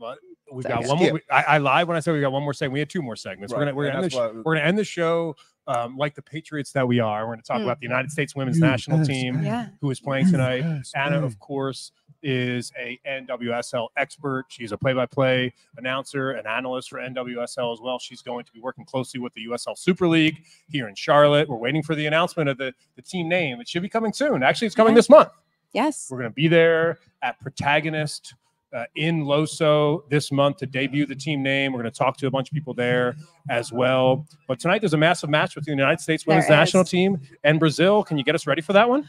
Well, we've So got good. one more. Skip. I, I lied when I said we got one more segment. We had two more segments. We're gonna we're and gonna, end the that's sh- we're gonna end the show um, like the Patriots that we are. We're gonna talk Mm. about the United States Women's National Team Yeah. who is playing tonight. Yes, Anna, man. of course, is a NWSL expert. She's a play-by-play announcer, and analyst for NWSL as well. She's going to be working closely with the USL Super League here in Charlotte. We're waiting for the announcement of the, the team name. It should be coming soon. Actually, it's coming Yeah. this month. Yes. We're going to be there at Protagonist uh, in Loso this month to debut the team name. We're going to talk to a bunch of people there as well. But tonight there's a massive match between the United States Women's There National is. Team and Brazil. Can you get us ready for that one?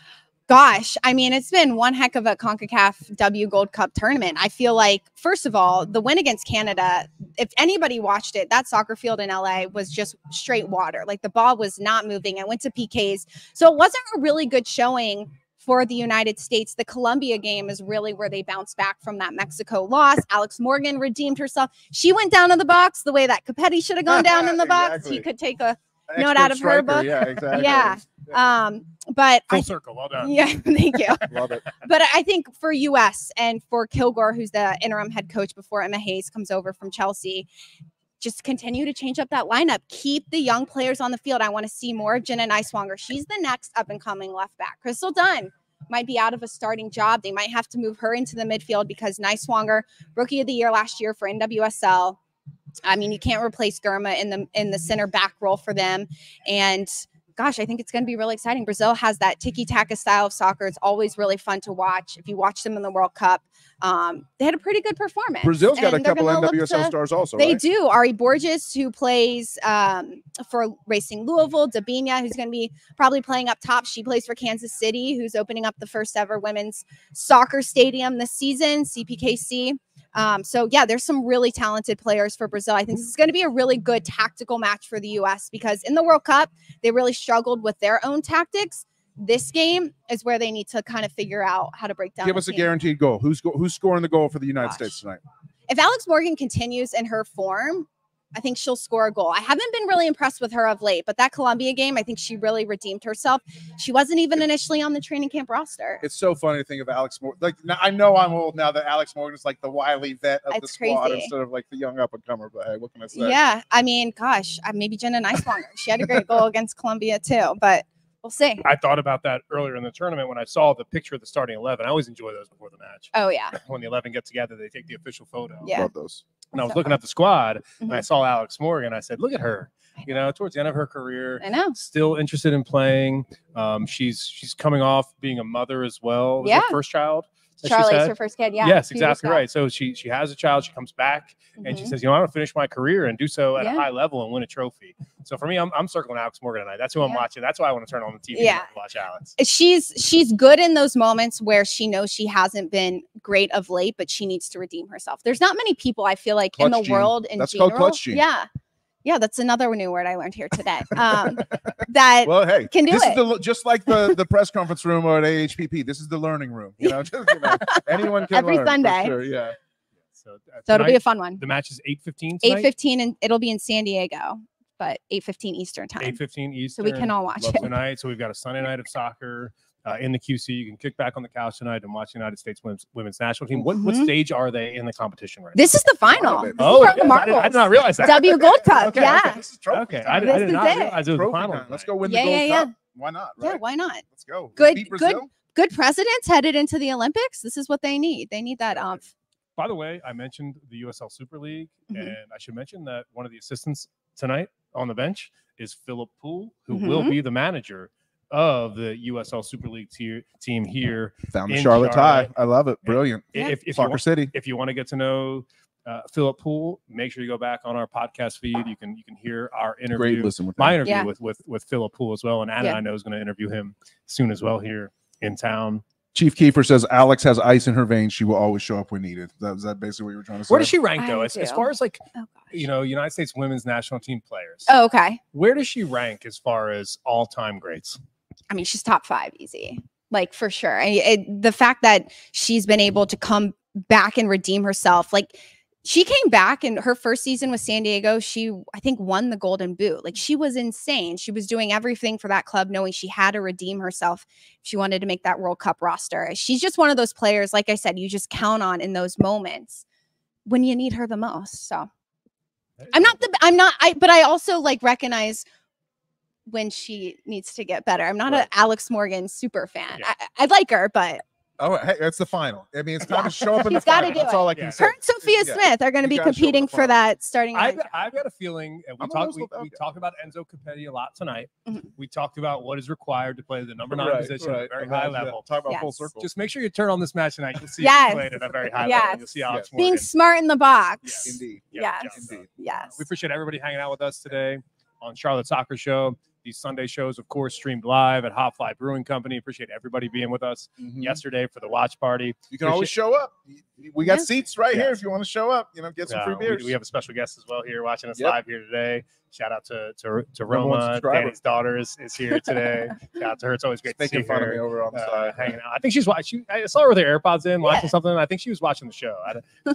Gosh, I mean, it's been one heck of a CONCACAF W Gold Cup tournament. I feel like, first of all, the win against Canada, if anybody watched it, that soccer field in LA was just straight water. Like the ball was not moving. I went to PKs. So it wasn't a really good showing for the United States. The Colombia game is really where they bounce back from that Mexico loss. Alex Morgan redeemed herself. She went down in the box the way that Copetti should have gone [LAUGHS] down in the box. Exactly. He could take a An Note out of her book. Yeah, exactly. Yeah. um, but Full I circle. Well done. yeah, [LAUGHS] thank you. [LAUGHS] Love it. But I think for US and for Kilgore, who's the interim head coach before Emma Hayes comes over from Chelsea, just continue to change up that lineup. Keep the young players on the field. I want to see more of Jenna Nighswonger. She's the next up and coming left back. Crystal Dunn might be out of a starting job. They might have to move her into the midfield because Nighswonger, rookie of the year last year for NWSL. I mean, you can't replace Girma in the in the center back role for them. And gosh, I think it's going to be really exciting. Brazil has that tiki taka style of soccer. It's always really fun to watch. If you watch them in the World Cup, um, they had a pretty good performance. Brazil's got a couple NWSL to- stars also. They right? do. Ary Borges, who plays um, for Racing Louisville, Debinha, who's going to be probably playing up top. She plays for Kansas City, who's opening up the first ever women's soccer stadium this season, CPKC. Um, so yeah, there's some really talented players for Brazil. I think this is going to be a really good tactical match for the U.S. because in the World Cup they really struggled with their own tactics. This game is where they need to kind of figure out how to break down. Give us a guaranteed goal. Who's go- who's scoring the goal for the United Gosh. States tonight? if Alex Morgan continues in her form, I think she'll score a goal. I haven't been really impressed with her of late, but that Colombia game, I think she really redeemed herself. She wasn't even initially on the training camp roster. It's so funny to think of Alex Morgan. Like now, I know I'm old now that Alex Morgan is like the wily vet of the squad crazy. instead of like the young up and comer. But hey, what can I say? Yeah, I mean, gosh, maybe Jenna Nighswonger. she had a great goal [LAUGHS] against Colombia too, but we'll see. I thought about that earlier in the tournament when I saw the picture of the starting 11. I always enjoy those before the match. Oh yeah, [CLEARS THROAT] When the 11 get together, they take the official photo. yeah. Love those. And I was So looking fun. at the squad and I Mhm. saw Alex Morgan. I said, look at her. You know, towards the end of her career, I know. still interested in playing. Um, she's she's coming off being a mother as well. Was Yeah. Her first child. That she's Charlie's her first kid. Yeah. yes, exactly right. So she she has a child. She comes back and she Mhm. says, you know, I want to finish my career and do so at Yeah. a high level and win a trophy. So for me, I'm, I'm circling Alex Morgan tonight. That's who I'm Yeah. watching. That's why I want to turn on the TV Yeah. and watch Alex. she's she's good in those moments where she knows she hasn't been great of late, but she needs to redeem herself. There's not many people I feel like in the gene. world in That's general. called clutch gene. Yeah, yeah, that's another new word I learned here today. Um, that Well, hey, can do this it. is the just like the the press conference room or at AHPP. This is the learning room. You know, [LAUGHS] just, you know anyone can Every learn, Sunday. sure, Yeah. So, uh, so it'll be a fun one. the match is 8.15 Eight tonight. fifteen, and it'll be in San Diego, but eight fifteen Eastern time, 8.15 Eastern. so we can all watch it. tonight. So we've got a Sunday night of soccer uh, in the QC. You can kick back on the couch tonight and watch the United States women's, women's national team. What, what Mhm. stage are they in the competition right This is the final. This Oh, for the yeah, I, did, I, did, not realize that. W Gold [LAUGHS] Cup. Okay, yeah, This is trophy Okay. I, did, This I did is not it. realize it was the final. time. Let's go win the gold yeah, yeah. cup. Why not? yeah. Why not? Let's go. Good- beat good Good presidents headed into the Olympics. This is what they need. They need that um By the way, I mentioned the USL Super League, Mhm. and I should mention that one of the assistants tonight on the bench is Philip Poole, who will Mhm. be the manager of the USL Super League tier, team here. Found the in Charlotte tie. I love it. Brilliant. Yeah. If, if, you Soccer want, City. if you want to get to know uh, Philip Poole, make sure you go back on our podcast feed. You can you can hear our interview. Great interview, listen with my them. interview Yeah. with with with Philip Poole as well, and Anna Yeah. I know is going to interview him soon as well here in town. Chief Kiefer says Alex has ice in her veins. She will always show up when needed. That was that basically what you were trying to say. Where does she rank though? As, as far as like oh you know United States women's national team players, Oh, okay. where does she rank as far as all time greats? I mean, she's top five easy, like for sure. I, it, the fact that she's been able to come back and redeem herself, like she came back in her first season with San Diego. She, I think, won the Golden Boot. Like she was insane. She was doing everything for that club, knowing she had to redeem herself if she wanted to make that World Cup roster. She's just one of those players, like I said, you just count on in those moments when you need her the most. So I'm not the, I'm not, I, but I also like recognize when she needs to get better. I'm not Right. an Alex Morgan super fan. Yeah. I, I like her, but Oh, hey, that's the final. I mean, it's time Yeah. to show up [LAUGHS] in the final. do That's it. all I can Yeah. say. her and Sophia Yeah. Smith are going to be gotta show up in the competing for that starting. I've. I've got a feeling, and we talked we, we okay. talked about Enzo Copetti a lot tonight. Mhm. We talked about what is required to play the number nine Right, position at a very high that's- yeah, level. Talk about full circle. Just make sure you turn on this match tonight. You'll see Yes. it played at a very high level. You'll see Alex Yes. Being Morgan. smart in the box. Indeed. Yeah, Yes. Indeed. Yes. We appreciate everybody hanging out with us today on Charlotte Soccer Show. These Sunday shows, of course, streamed live at HopFly Brewing Company. Appreciate everybody being with us Mhm. yesterday for the watch party. You can always show up. We got Yeah. seats right here if you want to show up. You know, get some free Uh, we- beers. We, have a special guest as well here watching us Yep. live here today. Shout out to to, to Roma. subscriber. Danny's daughter is, is here [LAUGHS] today. Shout out to her. It's always great to see Making fun of me over on the uh, side. hanging out. I think she's watching. I saw her with her AirPods in, watching Yeah. something. I think she was watching the show. I, [LAUGHS]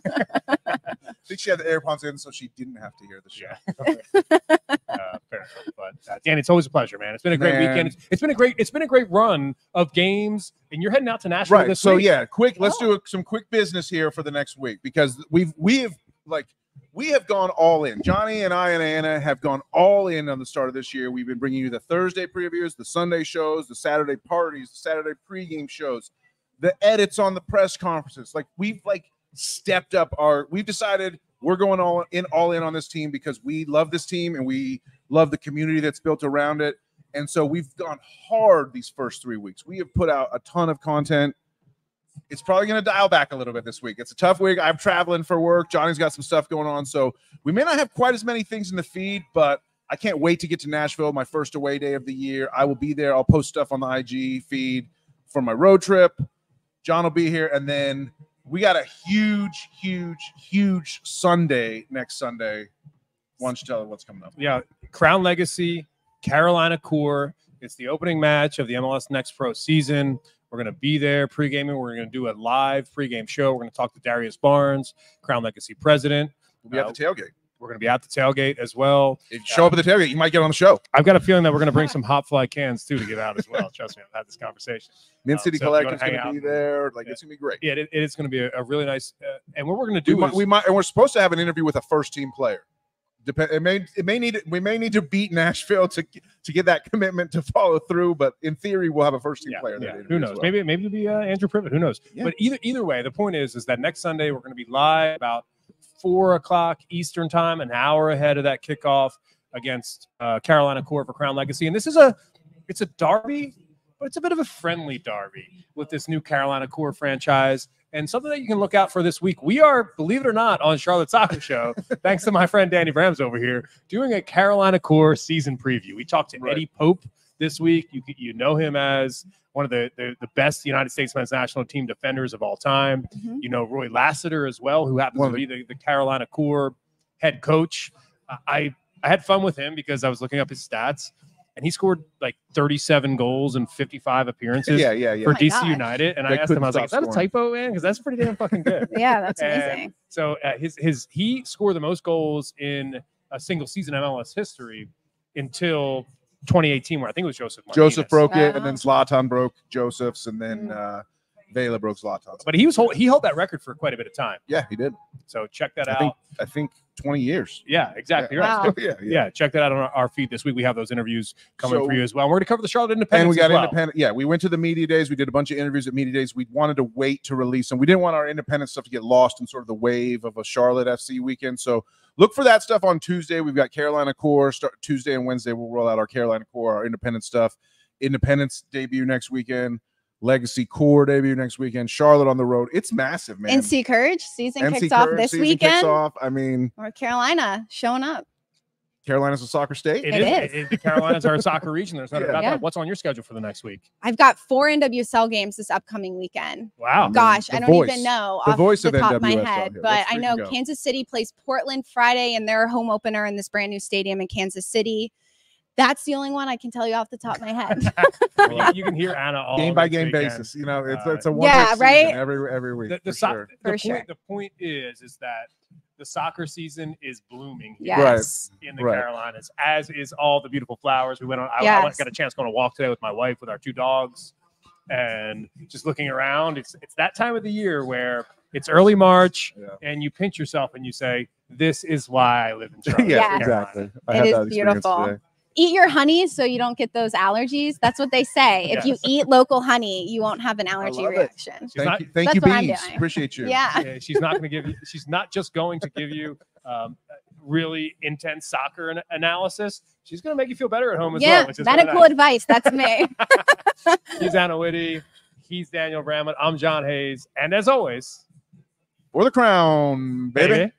I think she had the AirPods in, so she didn't have to hear the show. yeah, uh, fair enough. But uh, Danny, it's always a pleasure, man. It's been a great Man. weekend. It's, it's been a great. It's been a great run of games, and you're heading out to Nashville Right. this So week. yeah, quick. Let's Oh. do some quick business here for the next week because we've we have like we have gone all in. Johnny and I and Anna have gone all in on the start of this year. We've been bringing you the Thursday previews, the Sunday shows, the Saturday parties, the Saturday pregame shows, the edits on the press conferences. Like we've like stepped up our. We've decided we're going all in all in on this team because we love this team and we love the community that's built around it. And so we've gone hard these first three weeks. We have put out a ton of content. It's probably going to dial back a little bit this week. It's a tough week. I'm traveling for work. Johnny's got some stuff going on. So we may not have quite as many things in the feed, but I can't wait to get to Nashville, my first away day of the year. I will be there. I'll post stuff on the IG feed for my road trip. John will be here. And then we got a huge, huge, huge Sunday next Sunday. Why don't you tell her what's coming up? yeah, Crown Legacy, Carolina Core. It's the opening match of the MLS Next Pro season. We're going to be there pre-gaming. We're going to do a live pre-game show. We're going to talk to Darius Barnes, Crown Legacy president. We'll be at the tailgate. We're going to be at the tailgate as well. If you show up at the tailgate, you might get on the show. I've got a feeling that we're going to bring some HopFly cans too to give out as well. [LAUGHS] Trust me, I've had this conversation. Mint Uh, City so if you wanna Collect is going to be there. Like Yeah. it's going to be great. Yeah, it, it is going to be a, a really nice. Uh, and what we're going to We do might, we might, and we're supposed to have an interview with a first team player. Depend. It may, it may need, we may need to beat Nashville to to get that commitment to follow through. But in theory, we'll have a first team yeah, player. yeah. Who knows? well. Maybe maybe it'll be uh, Andrew Privett. Who knows? Yeah. But either either way, the point is is that next Sunday we're going to be live about four o'clock Eastern time, an hour ahead of that kickoff against uh, Carolina Core for Crown Legacy. And this is a it's a derby, but it's a bit of a friendly derby with this new Carolina Core franchise. And something that you can look out for this week. We are, believe it or not, on Charlotte Soccer Show, [LAUGHS] thanks to my friend Danny Brams over here, doing a Carolina Core season preview. We talked to Right. Eddie Pope this week. You you know him as one of the, the the best United States men's national team defenders of all time. Mhm. You know Roy Lassiter as well, who happens One to be the, the Carolina Core head coach. I I had fun with him because I was looking up his stats, and he scored like 37 goals and 55 appearances yeah, yeah, yeah. for Oh DC gosh. United. And They I asked him, I was like, "Is stop that a typo, man? Because that's pretty damn fucking good." [LAUGHS] Yeah, that's And amazing. So uh, his his he scored the most goals in a single season MLS history until 2018, where I think it was Josef. Josef Martinez. broke it, and then Zlatan broke Josef's, and then Mm. uh, Vela broke Zlatan's. but he was hold, he held that record for quite a bit of time. Yeah, he did. So check that I out. think I think twenty years. yeah, exactly Yeah. right. [LAUGHS] Wow. yeah, Yeah. check that out on our, our feed this week. We have those interviews coming So- for you as well. We're going to cover the Charlotte Independence. and we got well. independent. Yeah, we went to the media days. We did a bunch of interviews at media days. We wanted to wait to release them. We didn't want our independent stuff to get lost in sort of the wave of a Charlotte FC weekend. So look for that stuff on Tuesday. We've got Carolina Core start Tuesday and Wednesday. We'll roll out our Carolina Core, our independent stuff. Independence debut next weekend. Legacy Core debut next weekend. Charlotte on the road. It's massive, man. NC Courage season NC kicks off this season kicks weekend. off. I mean, Or Carolina showing up. Carolina's a soccer state. It It is. is. It- the Carolinas are a soccer region. There's no doubt Yeah. about Yeah. that. What's on your schedule for the next week? I've got four NWSL games this upcoming weekend. Wow. Gosh, the I don't voice. even know The off voice the of top of my head, here. but I know go. Kansas City plays Portland Friday in their home opener in this brand new stadium in Kansas City. That's the only one I can tell you off the top of my head. [LAUGHS] Well, you, you [LAUGHS] can hear Anna all game by game weekend. basis. You know, it's Uh, it's a one Yeah, right? every every week. The, the, for so- sure. the, For point, sure. the point is, is that the soccer season is blooming here yes. in the Right. Carolinas, as is all the beautiful flowers. We went on. I, I Yes. got a chance going to walk today with my wife with our two dogs, and just looking around. It's it's that time of the year where it's early March, Yeah. and you pinch yourself and you say, "This is why I live in [LAUGHS] Charlotte." yeah, Yes. exactly. I It had is that beautiful. today. Eat your honey so you don't get those allergies. That's what they say. If you eat local honey, you won't have an allergy reaction. Thank not- you, thank That's you, what I'm bees. doing. Appreciate you. Yeah. Yeah, she's not going to give you. She's not just going to give you um, really intense soccer an- analysis. She's going to make you feel better at home as Yeah, well. Which is really medical nice. advice. That's me. [LAUGHS] He's Anna Witte. He's Daniel Bramlett. I'm John Hayes. And as always, For the crown, baby. baby,